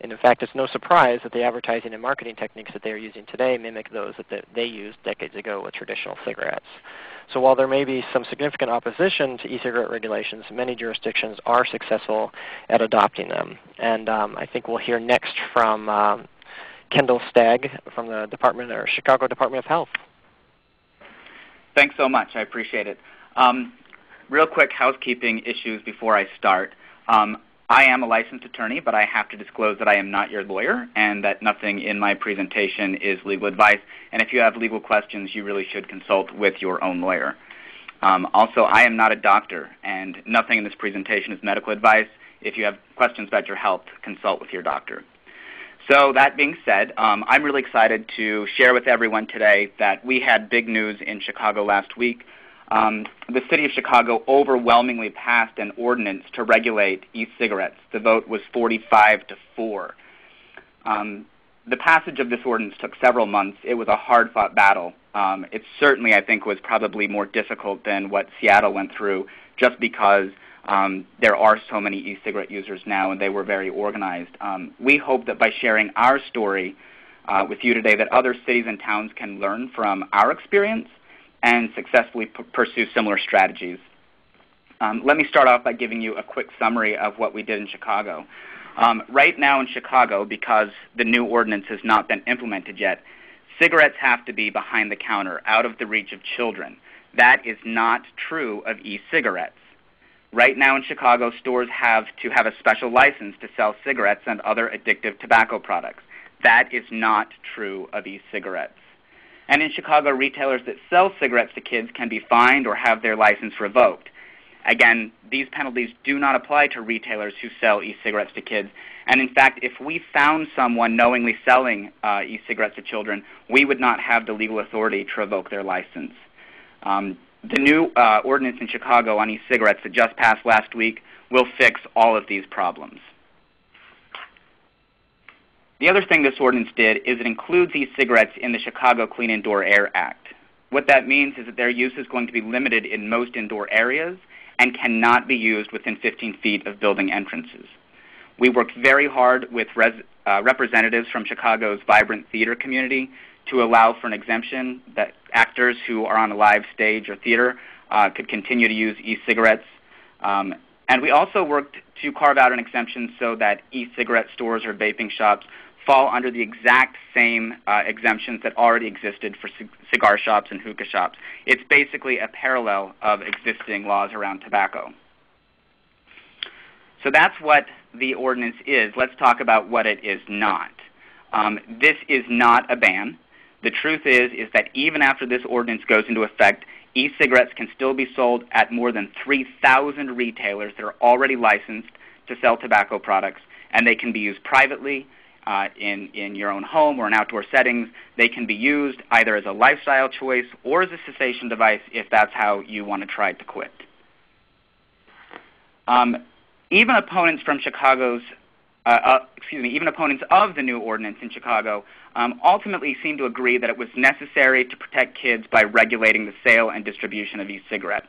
And in fact, it's no surprise that the advertising and marketing techniques that they are using today mimic those that they used decades ago with traditional cigarettes. So while there may be some significant opposition to e-cigarette regulations, many jurisdictions are successful at adopting them. And um, I think we'll hear next from um, Kendall Stagg from the Department or Chicago Department of Health. Thanks so much. I appreciate it. Um, real quick housekeeping issues before I start. Um, I am a licensed attorney, but I have to disclose that I am not your lawyer and that nothing in my presentation is legal advice. And if you have legal questions, you really should consult with your own lawyer. Um, also, I am not a doctor, and nothing in this presentation is medical advice. If you have questions about your health, consult with your doctor. So that being said, um, I'm really excited to share with everyone today that we had big news in Chicago last week. Um, the city of Chicago overwhelmingly passed an ordinance to regulate e-cigarettes. The vote was 45 to 4. Um, the passage of this ordinance took several months. It was a hard-fought battle. Um, it certainly, I think, was probably more difficult than what Seattle went through just because um, there are so many e-cigarette users now, and they were very organized. Um, we hope that by sharing our story uh, with you today, that other cities and towns can learn from our experience and successfully pursue similar strategies. Um, let me start off by giving you a quick summary of what we did in Chicago. Um, right now in Chicago, because the new ordinance has not been implemented yet, cigarettes have to be behind the counter, out of the reach of children. That is not true of e-cigarettes. Right now in Chicago, stores have to have a special license to sell cigarettes and other addictive tobacco products. That is not true of e-cigarettes. And in Chicago, retailers that sell cigarettes to kids can be fined or have their license revoked. Again, these penalties do not apply to retailers who sell e-cigarettes to kids. And in fact, if we found someone knowingly selling uh, e-cigarettes to children, we would not have the legal authority to revoke their license. Um, the new uh, ordinance in Chicago on e-cigarettes that just passed last week will fix all of these problems. The other thing this ordinance did is it includes e-cigarettes in the Chicago Clean Indoor Air Act. What that means is that their use is going to be limited in most indoor areas and cannot be used within 15 feet of building entrances. We worked very hard with uh, representatives from Chicago's vibrant theater community to allow for an exemption that actors who are on a live stage or theater uh, could continue to use e-cigarettes. Um, and we also worked to carve out an exemption so that e-cigarette stores or vaping shops fall under the exact same uh, exemptions that already existed for cigar shops and hookah shops. It's basically a parallel of existing laws around tobacco. So that's what the ordinance is. Let's talk about what it is not. Um, this is not a ban. The truth is, is that even after this ordinance goes into effect, e-cigarettes can still be sold at more than 3,000 retailers that are already licensed to sell tobacco products, and they can be used privately uh, in, in your own home or in outdoor settings. They can be used either as a lifestyle choice or as a cessation device if that's how you want to try to quit. Um, even opponents from Chicago's uh, uh, excuse me, even opponents of the new ordinance in Chicago um, ultimately seem to agree that it was necessary to protect kids by regulating the sale and distribution of e-cigarettes.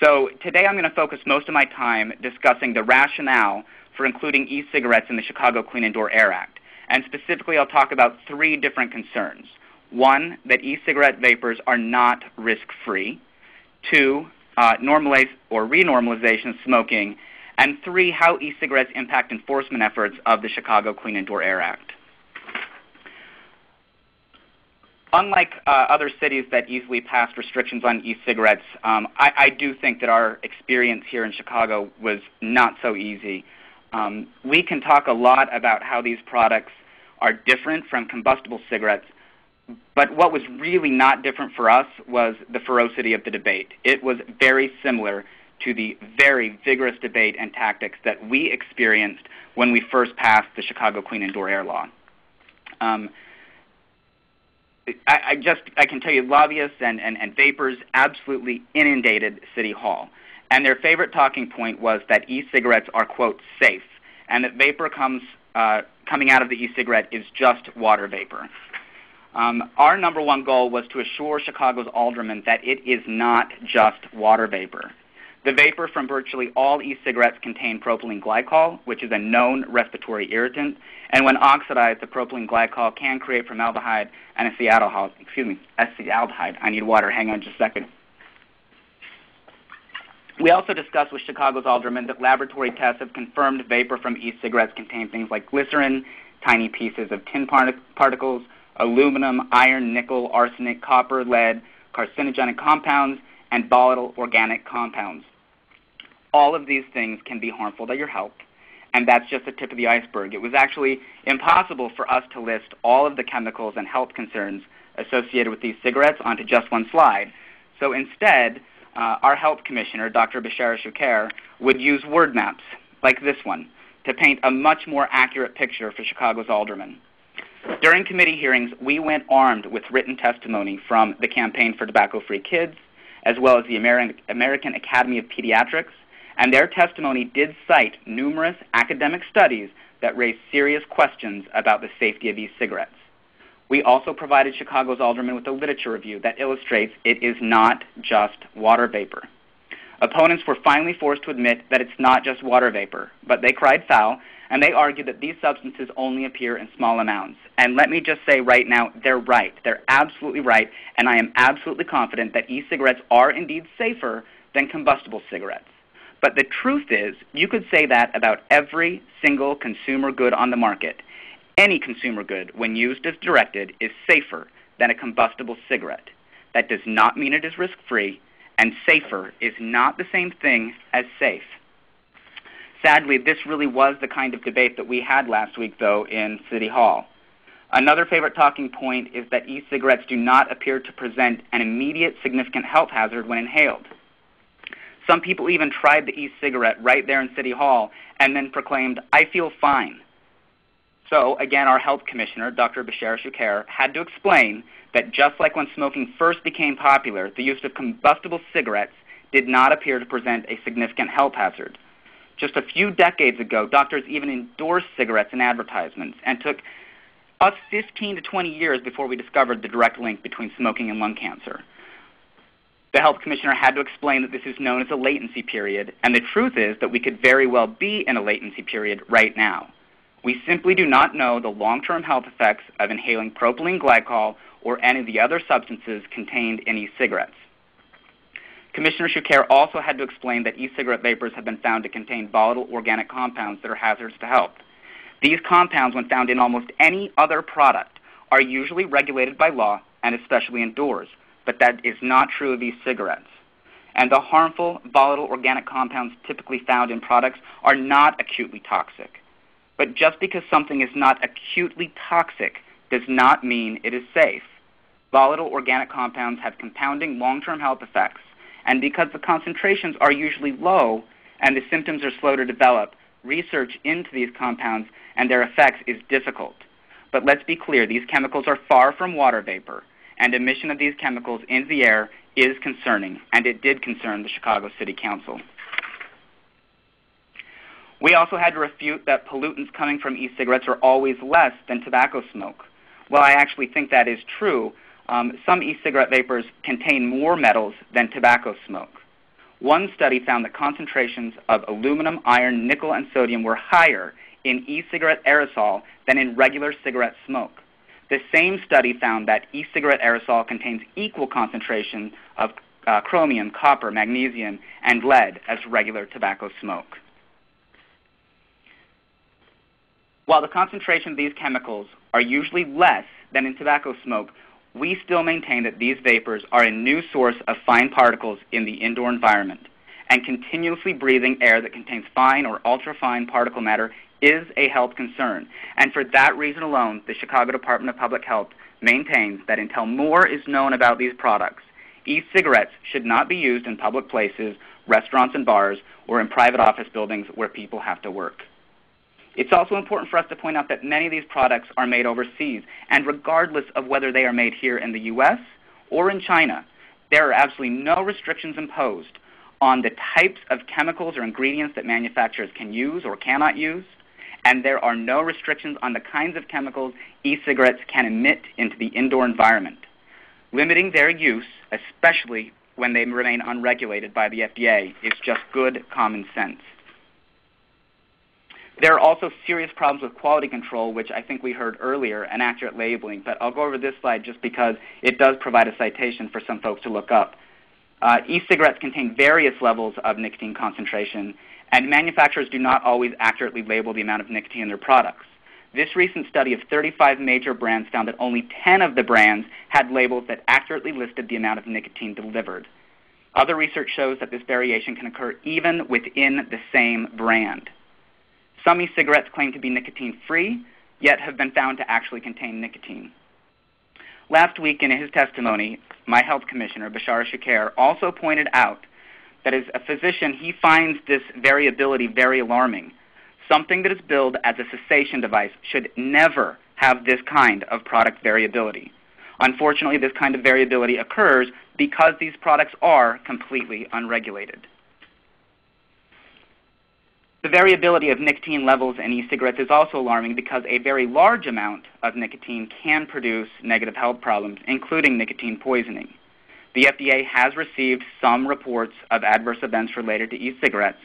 So today I'm going to focus most of my time discussing the rationale for including e-cigarettes in the Chicago Clean Indoor Air Act. And specifically, I'll talk about three different concerns. One, that e-cigarette vapors are not risk-free. Two, uh, normalize or renormalization of smoking. And three, how e-cigarettes impact enforcement efforts of the Chicago Clean Indoor Air Act. Unlike uh, other cities that easily passed restrictions on e-cigarettes, um, I, I, do think that our experience here in Chicago was not so easy. Um, we can talk a lot about how these products are different from combustible cigarettes, but what was really not different for us was the ferocity of the debate. It was very similar to the very vigorous debate and tactics that we experienced when we first passed the Chicago Clean Indoor Air Law. Um, I, I, just I can tell you lobbyists and, and, and vapers absolutely inundated City Hall. And their favorite talking point was that e-cigarettes are, quote, safe, and that vapor comes, uh, coming out of the e-cigarette is just water vapor. Um, our number one goal was to assure Chicago's aldermen that it is not just water vapor. The vapor from virtually all e-cigarettes contain propylene glycol, which is a known respiratory irritant, and when oxidized, the propylene glycol can create formaldehyde and acetaldehyde. Excuse me, acetaldehyde. I need water. Hang on just a second. We also discussed with Chicago's aldermen that laboratory tests have confirmed vapor from e-cigarettes contain things like glycerin, tiny pieces of tin particles, aluminum, iron, nickel, arsenic, copper, lead, carcinogenic compounds, and volatile organic compounds all of these things can be harmful to your health, and that's just the tip of the iceberg. It was actually impossible for us to list all of the chemicals and health concerns associated with these cigarettes onto just one slide. So instead, uh, our health commissioner, Dr. Bechara Choucair, would use word maps like this one to paint a much more accurate picture for Chicago's aldermen. During committee hearings, we went armed with written testimony from the Campaign for Tobacco Free Kids, as well as the American Academy of Pediatrics, and their testimony did cite numerous academic studies that raised serious questions about the safety of e-cigarettes. We also provided Chicago's aldermen with a literature review that illustrates it is not just water vapor. Opponents were finally forced to admit that it's not just water vapor, but they cried foul and they argue that these substances only appear in small amounts. And let me just say right now, they're right. They're absolutely right, and I am absolutely confident that e-cigarettes are indeed safer than combustible cigarettes. But the truth is, you could say that about every single consumer good on the market. Any consumer good, when used as directed, is safer than a combustible cigarette. That does not mean it is risk free, and safer is not the same thing as safe. Sadly, this really was the kind of debate that we had last week, though, in City Hall. Another favorite talking point is that e cigarettes do not appear to present an immediate significant health hazard when inhaled. Some people even tried the e-cigarette right there in City Hall and then proclaimed, I feel fine. So, again, our health commissioner, Dr. Bechara Choucair, had to explain that just like when smoking first became popular, the use of combustible cigarettes did not appear to present a significant health hazard. Just a few decades ago, doctors even endorsed cigarettes in advertisements and took us 15 to 20 years before we discovered the direct link between smoking and lung cancer. The health commissioner had to explain that this is known as a latency period, and the truth is that we could very well be in a latency period right now. We simply do not know the long-term health effects of inhaling propylene glycol or any of the other substances contained in e-cigarettes. Commissioner Choucair also had to explain that e-cigarette vapors have been found to contain volatile organic compounds that are hazards to health. These compounds, when found in almost any other product, are usually regulated by law and especially indoors but that is not true of e-cigarettes. And the harmful volatile organic compounds typically found in products are not acutely toxic. But just because something is not acutely toxic does not mean it is safe. Volatile organic compounds have compounding long-term health effects, and because the concentrations are usually low and the symptoms are slow to develop, research into these compounds and their effects is difficult. But let's be clear, these chemicals are far from water vapor, and emission of these chemicals into the air is concerning, and it did concern the Chicago City Council. We also had to refute that pollutants coming from e-cigarettes are always less than tobacco smoke. Well, I actually think that is true. Um, some e-cigarette vapors contain more metals than tobacco smoke. One study found that concentrations of aluminum, iron, nickel, and sodium were higher in e-cigarette aerosol than in regular cigarette smoke. The same study found that e-cigarette aerosol contains equal concentration of uh, chromium, copper, magnesium, and lead as regular tobacco smoke. While the concentration of these chemicals are usually less than in tobacco smoke, we still maintain that these vapors are a new source of fine particles in the indoor environment, and continuously breathing air that contains fine or ultrafine particle matter is a health concern. And for that reason alone, the Chicago Department of Public Health maintains that until more is known about these products, e-cigarettes should not be used in public places, restaurants and bars, or in private office buildings where people have to work. It's also important for us to point out that many of these products are made overseas, and regardless of whether they are made here in the U.S. or in China, there are absolutely no restrictions imposed on the types of chemicals or ingredients that manufacturers can use or cannot use, and there are no restrictions on the kinds of chemicals e-cigarettes can emit into the indoor environment. Limiting their use, especially when they remain unregulated by the FDA, is just good common sense. There are also serious problems with quality control, which I think we heard earlier, and accurate labeling. But I'll go over this slide just because it does provide a citation for some folks to look up. Uh, e-cigarettes contain various levels of nicotine concentration, and manufacturers do not always accurately label the amount of nicotine in their products. This recent study of 35 major brands found that only 10 of the brands had labels that accurately listed the amount of nicotine delivered. Other research shows that this variation can occur even within the same brand. Some e-cigarettes claim to be nicotine-free, yet have been found to actually contain nicotine. Last week in his testimony, my health commissioner, Bechara Choucair, also pointed out that as a physician, he finds this variability very alarming. Something that is billed as a cessation device should never have this kind of product variability. Unfortunately, this kind of variability occurs because these products are completely unregulated. The variability of nicotine levels in e-cigarettes is also alarming because a very large amount of nicotine can produce negative health problems, including nicotine poisoning. The FDA has received some reports of adverse events related to e-cigarettes,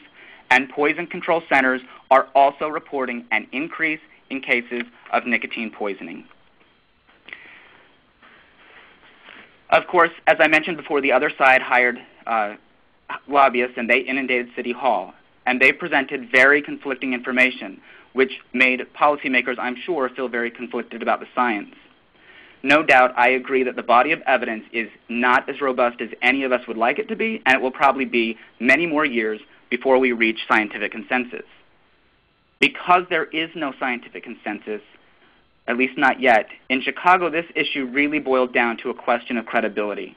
and poison control centers are also reporting an increase in cases of nicotine poisoning. Of course, as I mentioned before, the other side hired uh, lobbyists and they inundated City Hall and they presented very conflicting information, which made policymakers, I'm sure, feel very conflicted about the science. No doubt, I agree that the body of evidence is not as robust as any of us would like it to be, and it will probably be many more years before we reach scientific consensus. Because there is no scientific consensus, at least not yet, in Chicago, this issue really boiled down to a question of credibility.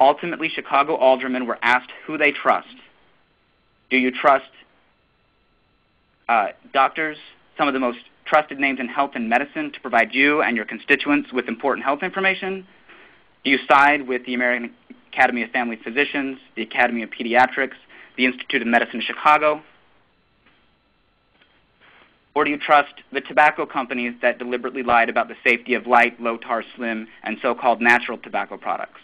Ultimately, Chicago aldermen were asked who they trust do you trust uh, doctors, some of the most trusted names in health and medicine, to provide you and your constituents with important health information? Do you side with the American Academy of Family Physicians, the Academy of Pediatrics, the Institute of Medicine Chicago? Or do you trust the tobacco companies that deliberately lied about the safety of light, low tar, slim, and so called natural tobacco products?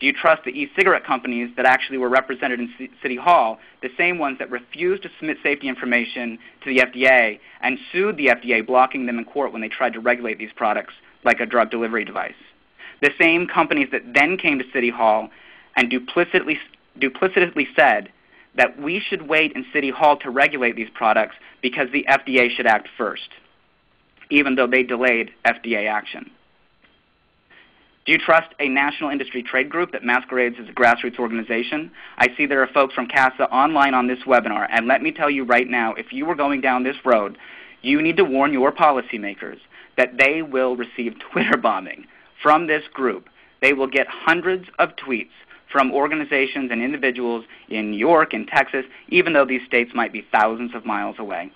Do you trust the e-cigarette companies that actually were represented in C City Hall, the same ones that refused to submit safety information to the FDA and sued the FDA, blocking them in court when they tried to regulate these products like a drug delivery device? The same companies that then came to City Hall and duplicitously, duplicitously said that we should wait in City Hall to regulate these products because the FDA should act first, even though they delayed FDA action. Do you trust a national industry trade group that masquerades as a grassroots organization? I see there are folks from CASAA online on this webinar, and let me tell you right now, if you were going down this road, you need to warn your policymakers that they will receive Twitter bombing from this group. They will get hundreds of tweets from organizations and individuals in New York and Texas, even though these states might be thousands of miles away.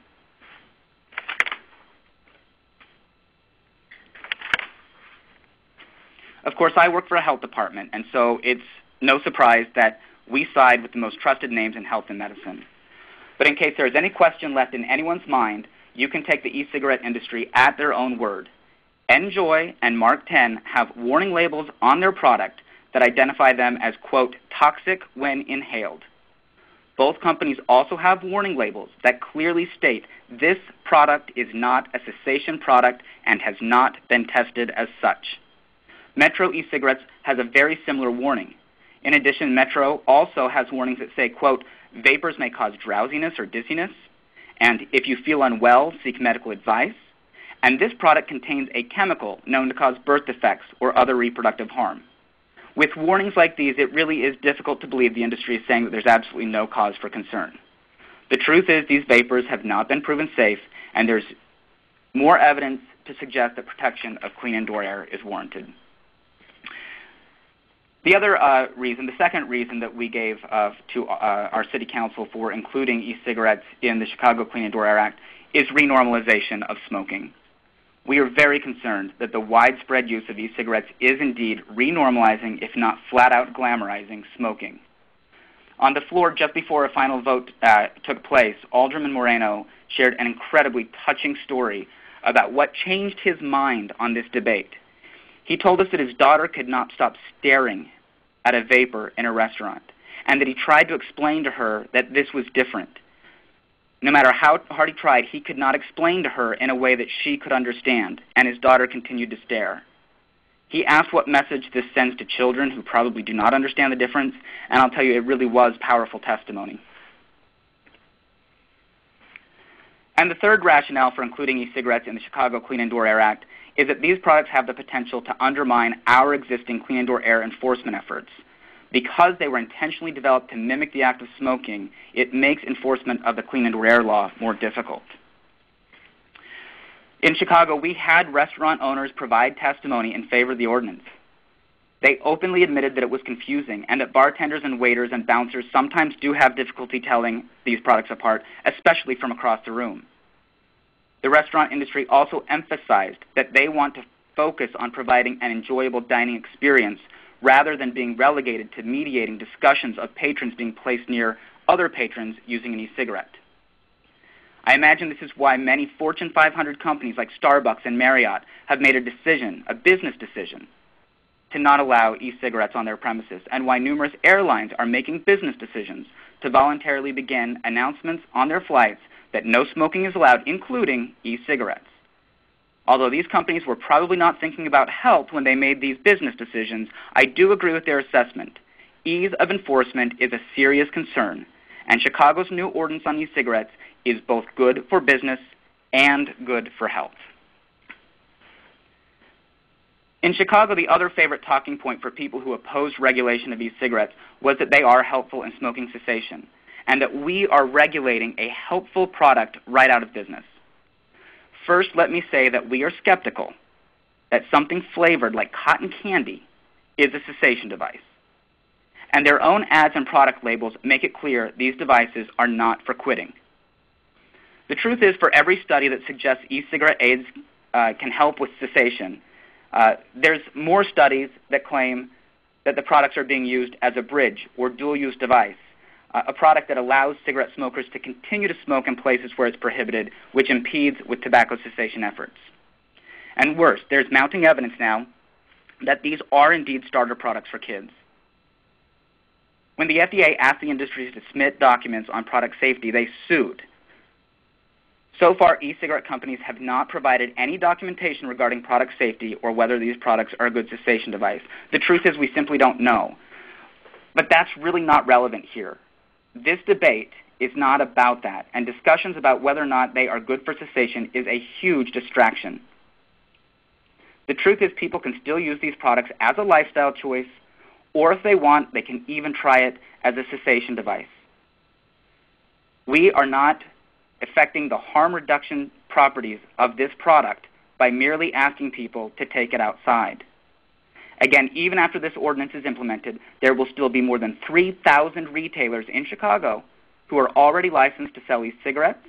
Of course, I work for a health department, and so it's no surprise that we side with the most trusted names in health and medicine. But in case there is any question left in anyone's mind, you can take the e-cigarette industry at their own word. NJOY and MarkTen have warning labels on their product that identify them as, quote, toxic when inhaled. Both companies also have warning labels that clearly state this product is not a cessation product and has not been tested as such. Metro e-cigarettes has a very similar warning. In addition, Metro also has warnings that say, quote, vapors may cause drowsiness or dizziness, and if you feel unwell, seek medical advice. And this product contains a chemical known to cause birth defects or other reproductive harm. With warnings like these, it really is difficult to believe the industry is saying that there's absolutely no cause for concern. The truth is these vapors have not been proven safe, and there's more evidence to suggest that protection of clean indoor air is warranted. The other uh, reason, the second reason that we gave uh, to uh, our City Council for including e-cigarettes in the Chicago Clean Indoor Air Act is renormalization of smoking. We are very concerned that the widespread use of e-cigarettes is indeed renormalizing, if not flat out glamorizing, smoking. On the floor, just before a final vote uh, took place, Alderman Moreno shared an incredibly touching story about what changed his mind on this debate. He told us that his daughter could not stop staring at a vaper in a restaurant, and that he tried to explain to her that this was different. No matter how hard he tried, he could not explain to her in a way that she could understand, and his daughter continued to stare. He asked what message this sends to children who probably do not understand the difference, and I'll tell you, it really was powerful testimony. And the third rationale for including e-cigarettes in the Chicago Clean Indoor Air Act is that these products have the potential to undermine our existing clean indoor air enforcement efforts. Because they were intentionally developed to mimic the act of smoking, it makes enforcement of the Clean Indoor Air Law more difficult. In Chicago, we had restaurant owners provide testimony in favor of the ordinance. They openly admitted that it was confusing and that bartenders and waiters and bouncers sometimes do have difficulty telling these products apart, especially from across the room. The restaurant industry also emphasized that they want to focus on providing an enjoyable dining experience rather than being relegated to mediating discussions of patrons being placed near other patrons using an e-cigarette. I imagine this is why many Fortune 500 companies like Starbucks and Marriott have made a decision, a business decision, to not allow e-cigarettes on their premises, and why numerous airlines are making business decisions to voluntarily begin announcements on their flights that no smoking is allowed, including e-cigarettes. Although these companies were probably not thinking about health when they made these business decisions, I do agree with their assessment. Ease of enforcement is a serious concern, and Chicago's new ordinance on e-cigarettes is both good for business and good for health. In Chicago, the other favorite talking point for people who opposed regulation of e-cigarettes was that they are helpful in smoking cessation, and that we are regulating a helpful product right out of business. First, let me say that we are skeptical that something flavored like cotton candy is a cessation device. And their own ads and product labels make it clear these devices are not for quitting. The truth is, for every study that suggests e-cigarette aids uh, can help with cessation, uh, there's more studies that claim that the products are being used as a bridge or dual-use device a product that allows cigarette smokers to continue to smoke in places where it's prohibited, which impedes with tobacco cessation efforts. And worse, there's mounting evidence now that these are indeed starter products for kids. When the FDA asked the industry to submit documents on product safety, they sued. So far, e-cigarette companies have not provided any documentation regarding product safety or whether these products are a good cessation device. The truth is we simply don't know. But that's really not relevant here this debate is not about that, and discussions about whether or not they are good for cessation is a huge distraction. The truth is people can still use these products as a lifestyle choice, or if they want, they can even try it as a cessation device. We are not affecting the harm reduction properties of this product by merely asking people to take it outside. Again, even after this ordinance is implemented, there will still be more than 3,000 retailers in Chicago who are already licensed to sell e-cigarettes,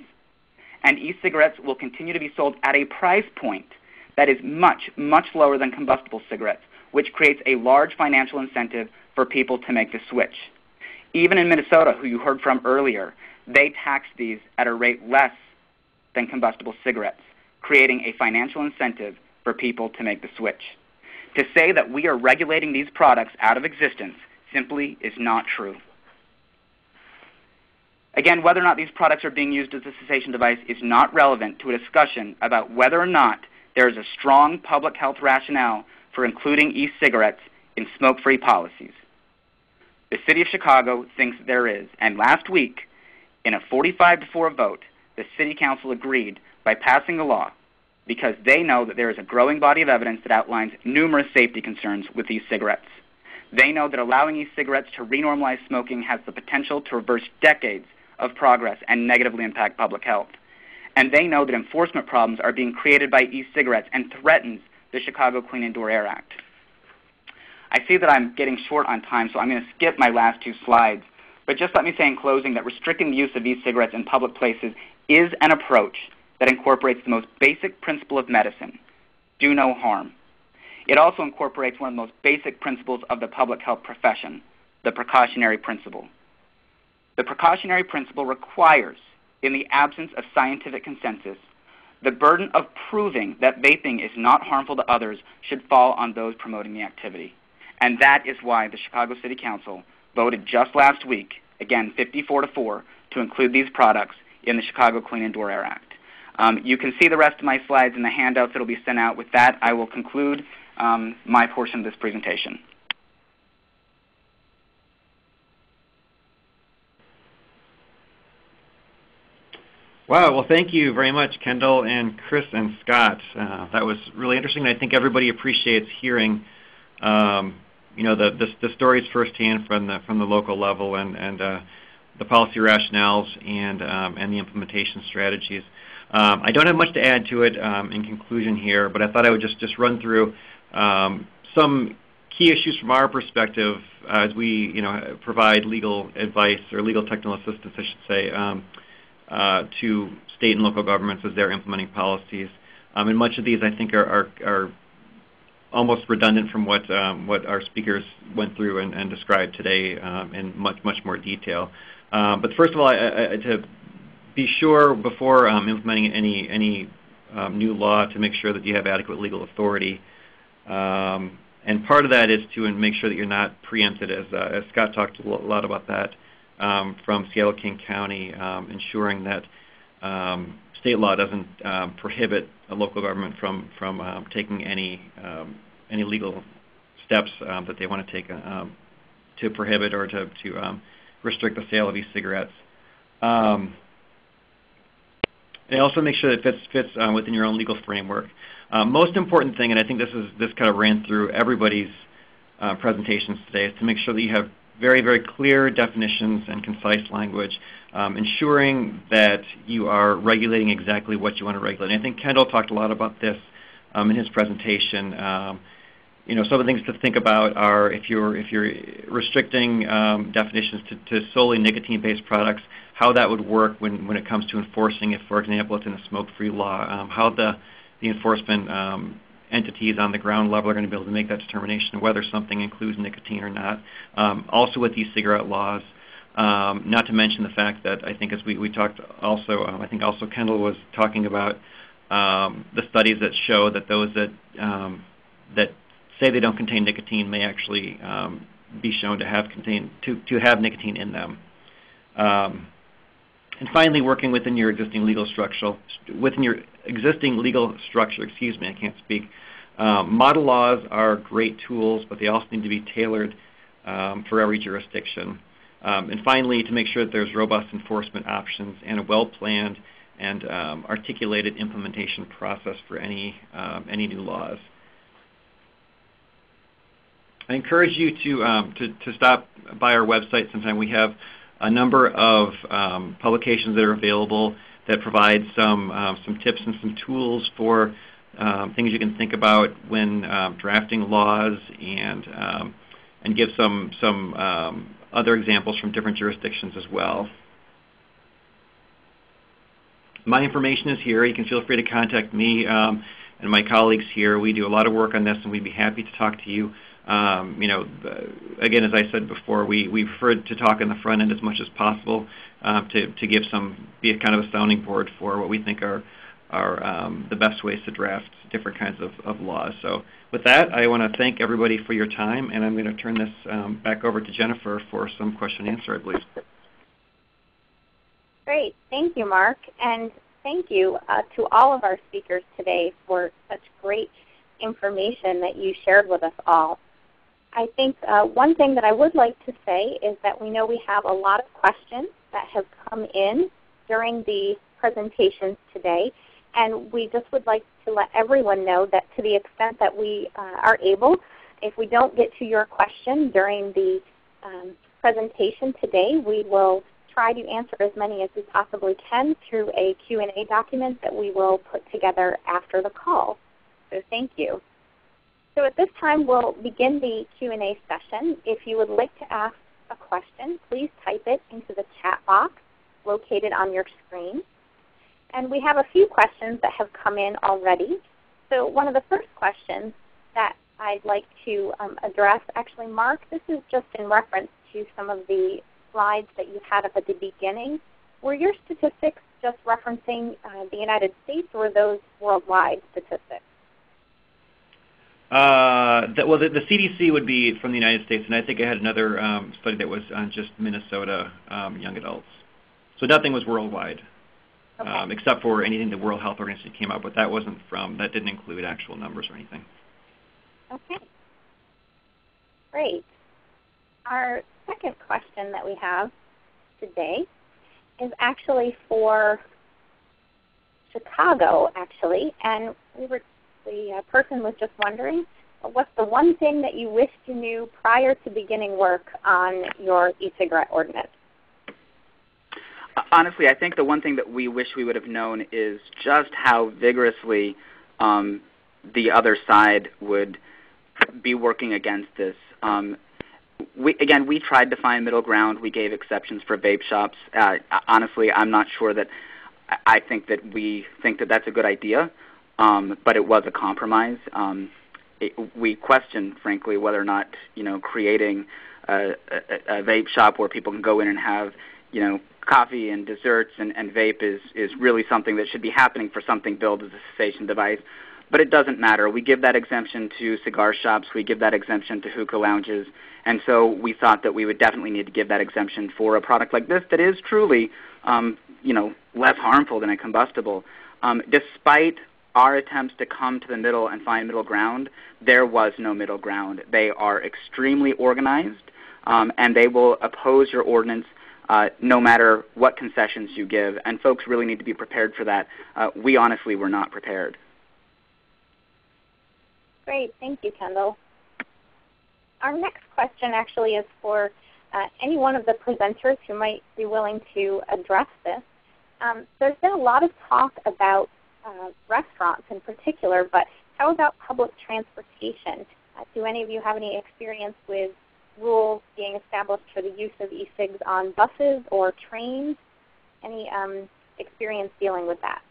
and e-cigarettes will continue to be sold at a price point that is much, much lower than combustible cigarettes, which creates a large financial incentive for people to make the switch. Even in Minnesota, who you heard from earlier, they tax these at a rate less than combustible cigarettes, creating a financial incentive for people to make the switch. To say that we are regulating these products out of existence simply is not true. Again, whether or not these products are being used as a cessation device is not relevant to a discussion about whether or not there is a strong public health rationale for including e-cigarettes in smoke-free policies. The City of Chicago thinks there is, and last week, in a 45 to 4 vote, the City Council agreed by passing a law because they know that there is a growing body of evidence that outlines numerous safety concerns with these cigarettes. They know that allowing e-cigarettes to renormalize smoking has the potential to reverse decades of progress and negatively impact public health. And they know that enforcement problems are being created by e-cigarettes and threatens the Chicago Clean Indoor Air Act. I see that I'm getting short on time, so I'm going to skip my last two slides. But just let me say in closing that restricting the use of e-cigarettes in public places is an approach that incorporates the most basic principle of medicine, do no harm. It also incorporates one of the most basic principles of the public health profession, the precautionary principle. The precautionary principle requires, in the absence of scientific consensus, the burden of proving that vaping is not harmful to others should fall on those promoting the activity. And that is why the Chicago City Council voted just last week, again 54 to 4, to include these products in the Chicago Clean Indoor Air Act. Um, you can see the rest of my slides in the handouts that will be sent out. With that, I will conclude um, my portion of this presentation. Wow, well, thank you very much, Kendall and Chris and Scott. Uh, that was really interesting. I think everybody appreciates hearing, um, you know, the, the, the, stories firsthand from the from the local level and and uh, the policy rationales and um, and the implementation strategies. Um, I don't have much to add to it um, in conclusion here, but I thought I would just just run through um, some key issues from our perspective as we, you know, provide legal advice or legal technical assistance, I should say. Um, uh, to state and local governments as they're implementing policies. Um, and much of these, I think, are, are, are almost redundant from what um, what our speakers went through and, and described today in much much more detail. But first of all, I, I, to be sure before um, implementing any any um, new law to make sure that you have adequate legal authority. and part of that is to make sure that you're not preempted, as, uh, as Scott talked a lot about that um, from Seattle King County, um, ensuring that um, state law doesn't um, prohibit a local government from from um, taking any um, any legal steps that they want to take to prohibit or to to restrict the sale of e-cigarettes. And also make sure that it fits fits uh, within your own legal framework. Uh, most important thing, and I think this is this kind of ran through everybody's uh, presentations today, is to make sure that you have very, very clear definitions and concise language, um, ensuring that you are regulating exactly what you want to regulate. And I think Kendall talked a lot about this um, in his presentation. Um, you know, some of the things to think about are if you're if you're restricting um, definitions to, to solely nicotine-based products, how that would work when when it comes to enforcing if, for example, it's in a smoke-free law, um, how the the enforcement um, entities on the ground level are going to be able to make that determination whether something includes nicotine or not. Um, also with these cigarette laws, not to mention the fact that I think as we, talked also, I think also Kendall was talking about the studies that show that those that that say they don't contain nicotine may actually be shown to have contain to, to have nicotine in them. And finally, working within your existing legal structure, within your existing legal structure, excuse me, I can't speak. Um, model laws are great tools, but they also need to be tailored um, for every jurisdiction. Um, and finally, to make sure that there's robust enforcement options and a well-planned and um, articulated implementation process for any, um, any new laws. I encourage you to, um, to, to, stop by our website sometime. We have a number of publications that are available that provide some, uh, some tips and some tools for um, things you can think about when um, drafting laws and, um, and give some, some um, other examples from different jurisdictions as well. My information is here. You can feel free to contact me um, and my colleagues here. We do a lot of work on this, and we'd be happy to talk to you Um, you know, again, as I said before, we, prefer to talk in the front end as much as possible um, to, to give some, be kind of a sounding board for what we think are, are um, the best ways to draft different kinds of, laws. So with that, I want to thank everybody for your time, and I'm going to turn this um, back over to Jennifer for some question and answer, I believe. Great. Thank you, Mark. And thank you uh, to all of our speakers today for such great information that you shared with us all. I think uh, one thing that I would like to say is that we know we have a lot of questions that have come in during the presentations today. And we just would like to let everyone know that to the extent that we uh, are able, if we don't get to your question during the um, presentation today, we will try to answer as many as we possibly can through a Q&A document that we will put together after the call. So thank you. So at this time, we'll begin the Q&A session. If you would like to ask a question, please type it into the chat box located on your screen. And we have a few questions that have come in already. So one of the first questions that I'd like to um, address, actually Mark, this is just in reference to some of the slides that you had up at the beginning. Were your statistics just referencing uh, the United States or those worldwide statistics? Uh, the, well, the, the, CDC would be from the United States, and I think I had another um, study that was on just Minnesota um, young adults. So nothing was worldwide, okay. um, except for anything the World Health Organization came up with. That wasn't from, that didn't include actual numbers or anything. Okay. Great. Our second question that we have today is actually for Chicago, actually, and we were the uh, person was just wondering, what's the one thing that you wished you knew prior to beginning work on your e-cigarette ordinance? Honestly, I think the one thing that we wish we would have known is just how vigorously um, the other side would be working against this. Um, we, again, we tried to find middle ground. We gave exceptions for vape shops. Uh, honestly, I'm not sure that I think that we think that that's a good idea um, but it was a compromise. Um, it, we questioned, frankly, whether or not you know creating a, a, a vape shop where people can go in and have you know coffee and desserts and, and vape is is really something that should be happening for something billed as a cessation device. But it doesn't matter. We give that exemption to cigar shops. We give that exemption to hookah lounges. And so we thought that we would definitely need to give that exemption for a product like this that is truly, um, you know, less harmful than a combustible. Um, despite our attempts to come to the middle and find middle ground, there was no middle ground. They are extremely organized, um, and they will oppose your ordinance uh, no matter what concessions you give. And folks really need to be prepared for that. Uh, we honestly were not prepared. Great. Thank you, Kendall. Our next question actually is for uh, any one of the presenters who might be willing to address this. Um, there's been a lot of talk about uh, restaurants in particular, but how about public transportation? Uh, do any of you have any experience with rules being established for the use of e-cigs on buses or trains? Any um, experience dealing with that?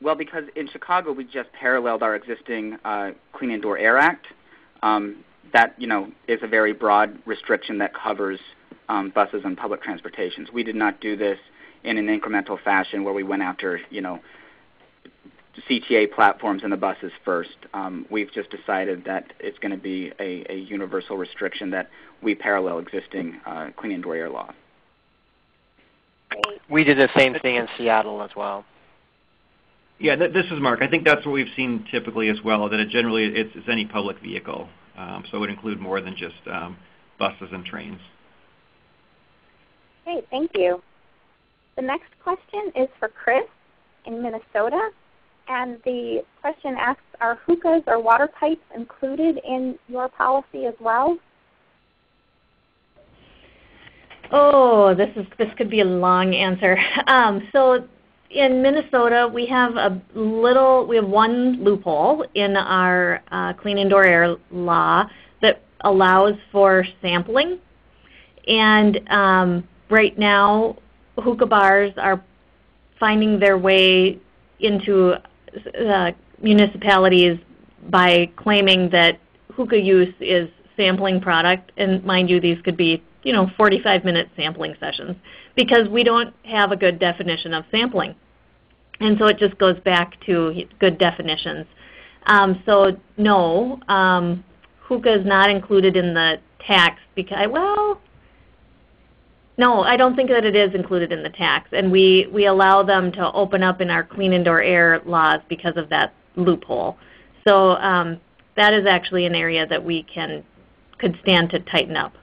Well, because in Chicago we just paralleled our existing uh, Clean Indoor Air Act. Um, that you know is a very broad restriction that covers um, buses and public transportations. We did not do this in an incremental fashion where we went after you know CTA platforms and the buses first. Um, we've just decided that it's going to be a, a, universal restriction that we parallel existing uh, clean indoor air law. We did the same thing in Seattle as well. Yeah, th this is Mark. I think that's what we've seen typically as well. That it generally it's, it's any public vehicle. Um, so it would include more than just um, buses and trains. Great, thank you. The next question is for Chris in Minnesota. And the question asks, are hookahs or water pipes included in your policy as well? Oh, this is this could be a long answer. Um, so in Minnesota, we have a little, we have one loophole in our uh, clean indoor air law that allows for sampling. And um, right now, hookah bars are finding their way into uh, municipalities by claiming that hookah use is sampling product, and mind you, these could be you know 45 minute sampling sessions because we don't have a good definition of sampling. And so it just goes back to good definitions. Um, so no, um, hookah is not included in the tax because, well, no, I don't think that it is included in the tax. And we, we allow them to open up in our clean indoor air laws because of that loophole. So um, that is actually an area that we can could stand to tighten up.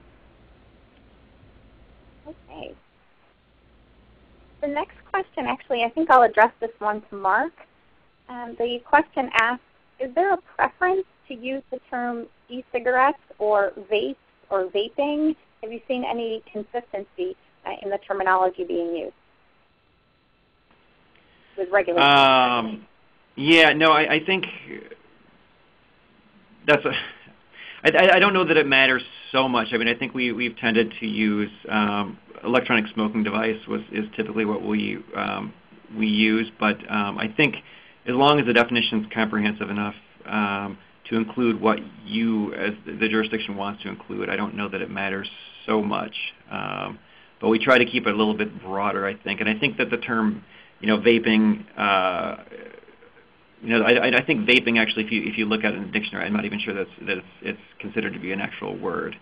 Okay. The next question, actually, I think I'll address this one to Mark. Um, the question asks, is there a preference to use the term e-cigarettes or vape or vaping? Have you seen any consistency uh, in the terminology being used with regulation? Um, yeah, no, I, I think that's a. I, I don't know that it matters so much. I mean, I think we we've tended to use um, electronic smoking device was is typically what we um, we use, but um, I think as long as the definition is comprehensive enough um, to include what you as the jurisdiction wants to include, I don't know that it matters so much. But we try to keep it a little bit broader, I think, and I think that the term, you know, vaping. Uh, you know, I, I think vaping actually, if you if you look at it in the dictionary, I'm not even sure that's that it's considered to be an actual word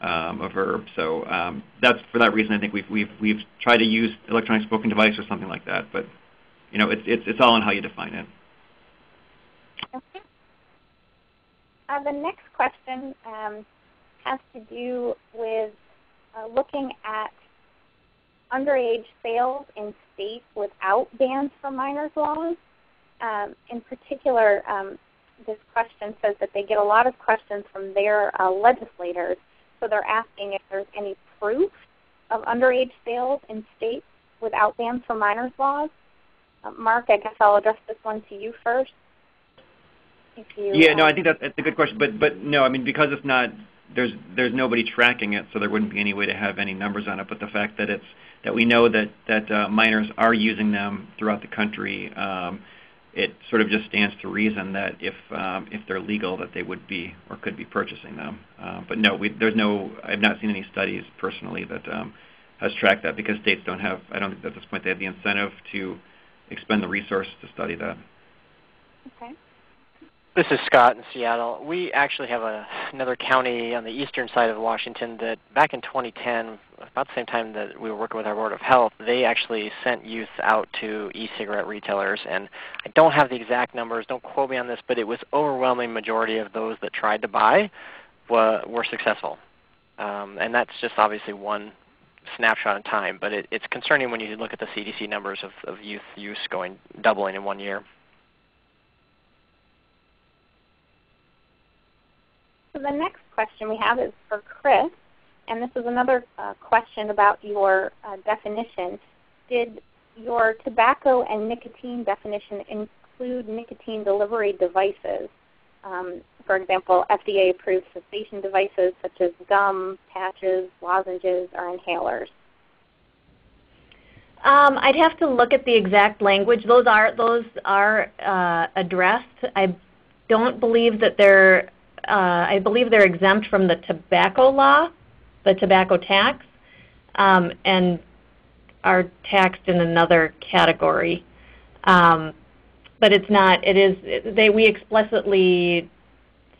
um, a verb. So um, that's for that reason. I think we've we've we've tried to use electronic smoking device or something like that. But you know, it's it's it's all in how you define it. Okay. Uh, the next question um, has to do with uh, looking at underage sales in states without bans for minors laws. Um, in particular, um, this question says that they get a lot of questions from their uh, legislators so they're asking if there's any proof of underage sales in states without bans for minors laws. Uh, Mark, I guess I'll address this one to you first. You, yeah, no, I think that's, that's a good question, but but no, I mean because it's not there's there's nobody tracking it, so there wouldn't be any way to have any numbers on it. But the fact that it's that we know that that uh, minors are using them throughout the country, um, it sort of just stands to reason that if um, if they're legal, that they would be or could be purchasing them. Uh, but no, we, there's no. I've not seen any studies personally that um, has tracked that because states don't have. I don't think at this point they have the incentive to expend the resources to study that. Okay. This is Scott in Seattle. We actually have a, another county on the eastern side of Washington that back in 2010, about the same time that we were working with our Board of Health, they actually sent youth out to e-cigarette retailers. And I don't have the exact numbers, don't quote me on this, but it was overwhelming majority of those that tried to buy were, were successful. Um, and that's just obviously one snapshot in time, but it, it's concerning when you look at the CDC numbers of, of youth use going doubling in one year. So the next question we have is for Chris, and this is another uh, question about your uh, definition. Did your tobacco and nicotine definition include nicotine delivery devices? Um, for example, FDA-approved cessation devices such as gum, patches, lozenges, or inhalers. Um, I'd have to look at the exact language. Those are those are uh, addressed. I don't believe that they're I believe they're exempt from the tobacco law, the tobacco tax, um, and are taxed in another category. Um, but it's not, it is, they, we explicitly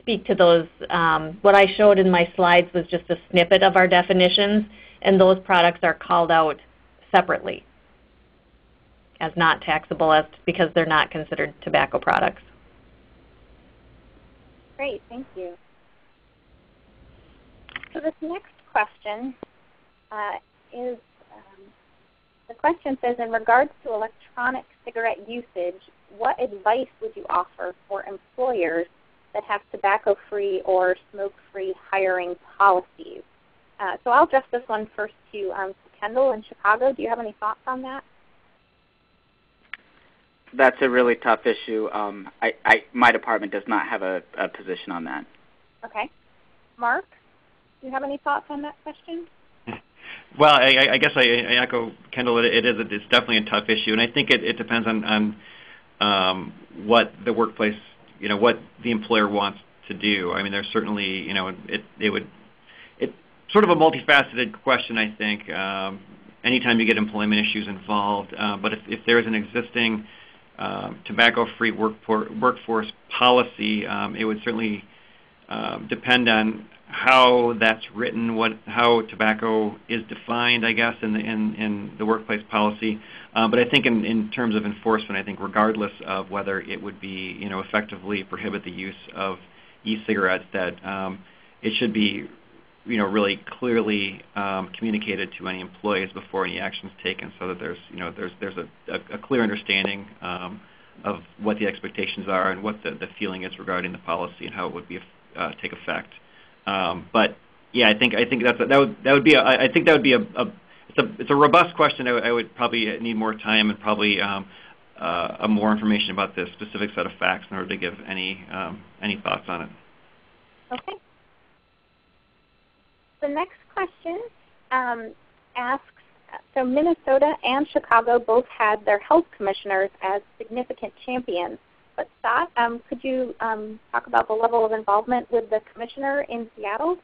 speak to those. Um, what I showed in my slides was just a snippet of our definitions, and those products are called out separately as not taxable as because they're not considered tobacco products. Great, thank you. So this next question uh, is, um, the question says, in regards to electronic cigarette usage, what advice would you offer for employers that have tobacco-free or smoke-free hiring policies? Uh, so I'll address this one first to um, Kendall in Chicago. Do you have any thoughts on that? That's a really tough issue. Um, I, I, my department does not have a, a position on that. Okay. Mark, do you have any thoughts on that question? well, I, I guess I, I, echo Kendall. It, it is. It's definitely a tough issue, and I think it, it depends on, on um, what the workplace, you know, what the employer wants to do. I mean, there's certainly, you know, it it would it sort of a multifaceted question. I think um, anytime you get employment issues involved, uh, but if, if there is an existing tobacco-free workforce policy, um, it would certainly um, depend on how that's written, what how tobacco is defined, I guess, in the in, in the workplace policy. Um, but I think in, terms of enforcement, I think regardless of whether it would be you know effectively prohibit the use of e-cigarettes, that um, it should be you know really clearly um, communicated to any employees before any action is taken, so that there's you know there's there's a, clear understanding um, of what the expectations are and what the, feeling is regarding the policy and how it would be uh, take effect. Um, but yeah, I think I think that's that would that would be a, I think that would be a, a it's a it's a robust question. I, would probably need more time and probably um, uh, more information about the specific set of facts in order to give any um, any thoughts on it. Okay. The next question um, asks, so Minnesota and Chicago both had their health commissioners as significant champions but Scott, um, could you um, talk about the level of involvement with the commissioner in Seattle?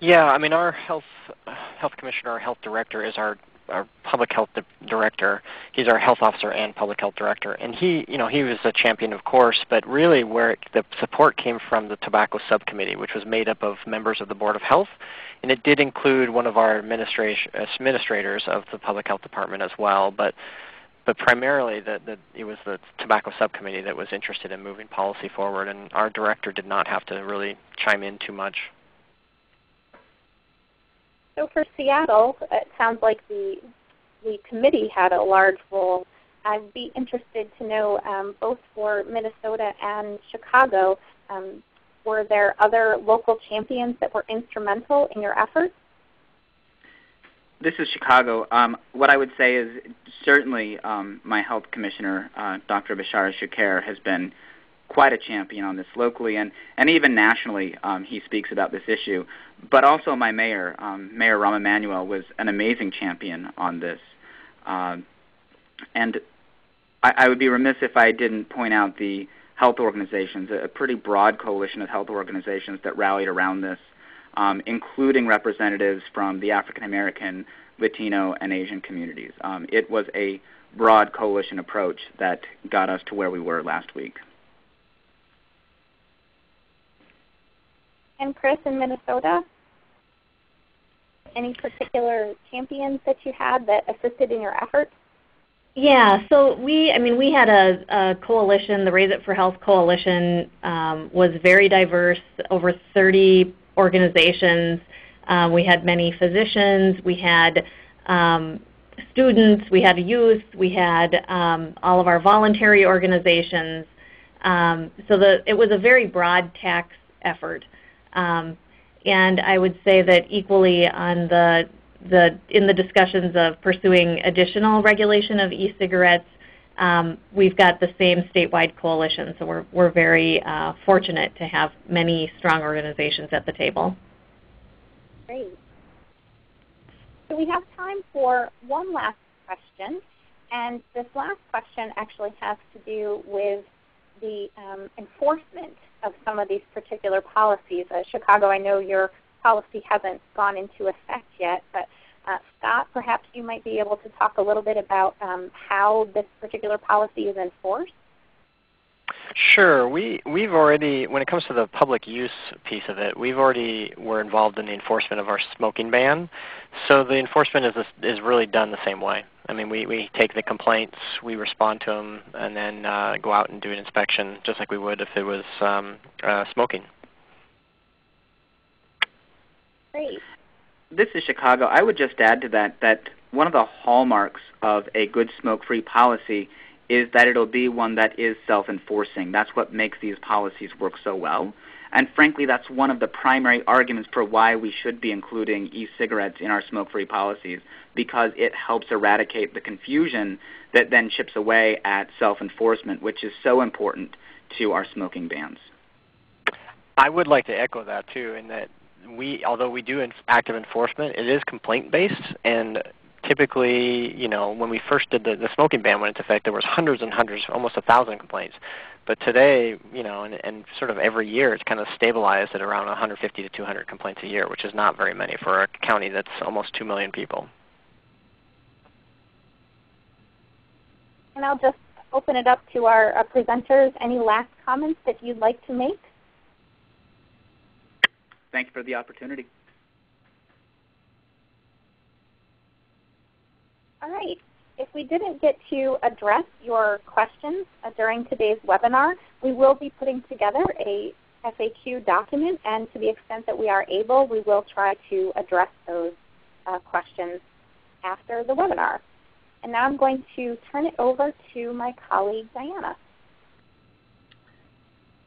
Yeah, I mean, our health health commissioner, health director, is our our public health di- director. He's our health officer and public health director, and he, you know, he was a champion, of course. But really, where it, the support came from the tobacco subcommittee, which was made up of members of the board of health, and it did include one of our administrators of the public health department as well. But but primarily the, the, it was the tobacco subcommittee that was interested in moving policy forward, and our director did not have to really chime in too much. So for Seattle, it sounds like the the committee had a large role. I'd be interested to know, um, both for Minnesota and Chicago, um, were there other local champions that were instrumental in your efforts? This is Chicago. Um, what I would say is certainly um, my health commissioner, uh, Dr. Bechara Choucair, has been quite a champion on this locally and, and even nationally. Um, he speaks about this issue. But also my mayor, um, Mayor Rahm Emanuel, was an amazing champion on this. Uh, and I, I would be remiss if I didn't point out the health organizations, a pretty broad coalition of health organizations that rallied around this um, including representatives from the African American, Latino, and Asian communities. Um, it was a broad coalition approach that got us to where we were last week. And Chris in Minnesota, any particular champions that you had that assisted in your efforts? Yeah, so we, I mean, we had a, a coalition, the Raise It for Health coalition um, was very diverse, over 30 organizations. Um, we had many physicians. We had um, students. We had youth. We had um, all of our voluntary organizations. Um, so the, it was a very broad tax effort. Um, and I would say that equally on the, the, in the discussions of pursuing additional regulation of e-cigarettes, um, we've got the same statewide coalition, so we're, we're very uh, fortunate to have many strong organizations at the table. Great. So we have time for one last question, and this last question actually has to do with the um, enforcement of some of these particular policies. Uh, Chicago, I know your policy hasn't gone into effect yet, but uh, Scott, perhaps you might be able to talk a little bit about um, how this particular policy is enforced. Sure. We we've already when it comes to the public use piece of it, we've already were involved in the enforcement of our smoking ban. So the enforcement is is really done the same way. I mean, we we take the complaints, we respond to them, and then uh, go out and do an inspection just like we would if it was um, uh, smoking. Great this is Chicago. I would just add to that that one of the hallmarks of a good smoke-free policy is that it'll be one that is self-enforcing. That's what makes these policies work so well. And frankly, that's one of the primary arguments for why we should be including e-cigarettes in our smoke-free policies because it helps eradicate the confusion that then chips away at self-enforcement, which is so important to our smoking bans. I would like to echo that too, in that we, although we do active enforcement, it is complaint based, and typically, you know, when we first did the, the smoking ban went into effect, there was hundreds and hundreds, almost a thousand complaints. But today, you know, and, and sort of every year, it's kind of stabilized at around 150 to 200 complaints a year, which is not very many for a county that's almost 2 million people. And I'll just open it up to our uh, presenters. Any last comments that you'd like to make? Thank you for the opportunity. All right. If we didn't get to address your questions uh, during today's webinar, we will be putting together a FAQ document, and to the extent that we are able, we will try to address those uh, questions after the webinar. And now I'm going to turn it over to my colleague, Diana.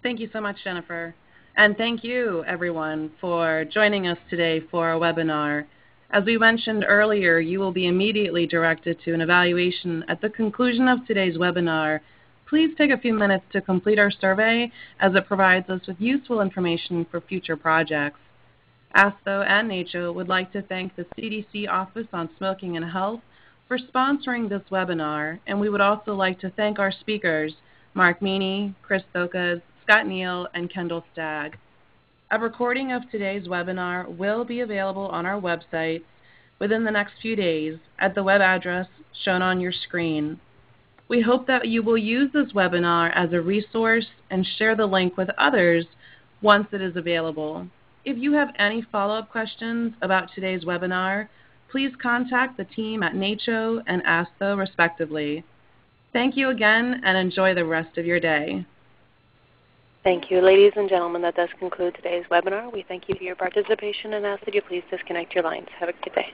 Thank you so much, Jennifer. And thank you, everyone, for joining us today for our webinar. As we mentioned earlier, you will be immediately directed to an evaluation at the conclusion of today's webinar. Please take a few minutes to complete our survey as it provides us with useful information for future projects. ASTHO and NACCHO would like to thank the CDC Office on Smoking and Health for sponsoring this webinar, and we would also like to thank our speakers, Mark Meaney, Chris Tholkes, Scott Neal, and Kendall Stagg. A recording of today's webinar will be available on our website within the next few days at the web address shown on your screen. We hope that you will use this webinar as a resource and share the link with others once it is available. If you have any follow-up questions about today's webinar, please contact the team at NACCHO and ASTHO respectively. Thank you again and enjoy the rest of your day. Thank you. Ladies and gentlemen, that does conclude today's webinar. We thank you for your participation and ask that you please disconnect your lines. Have a good day.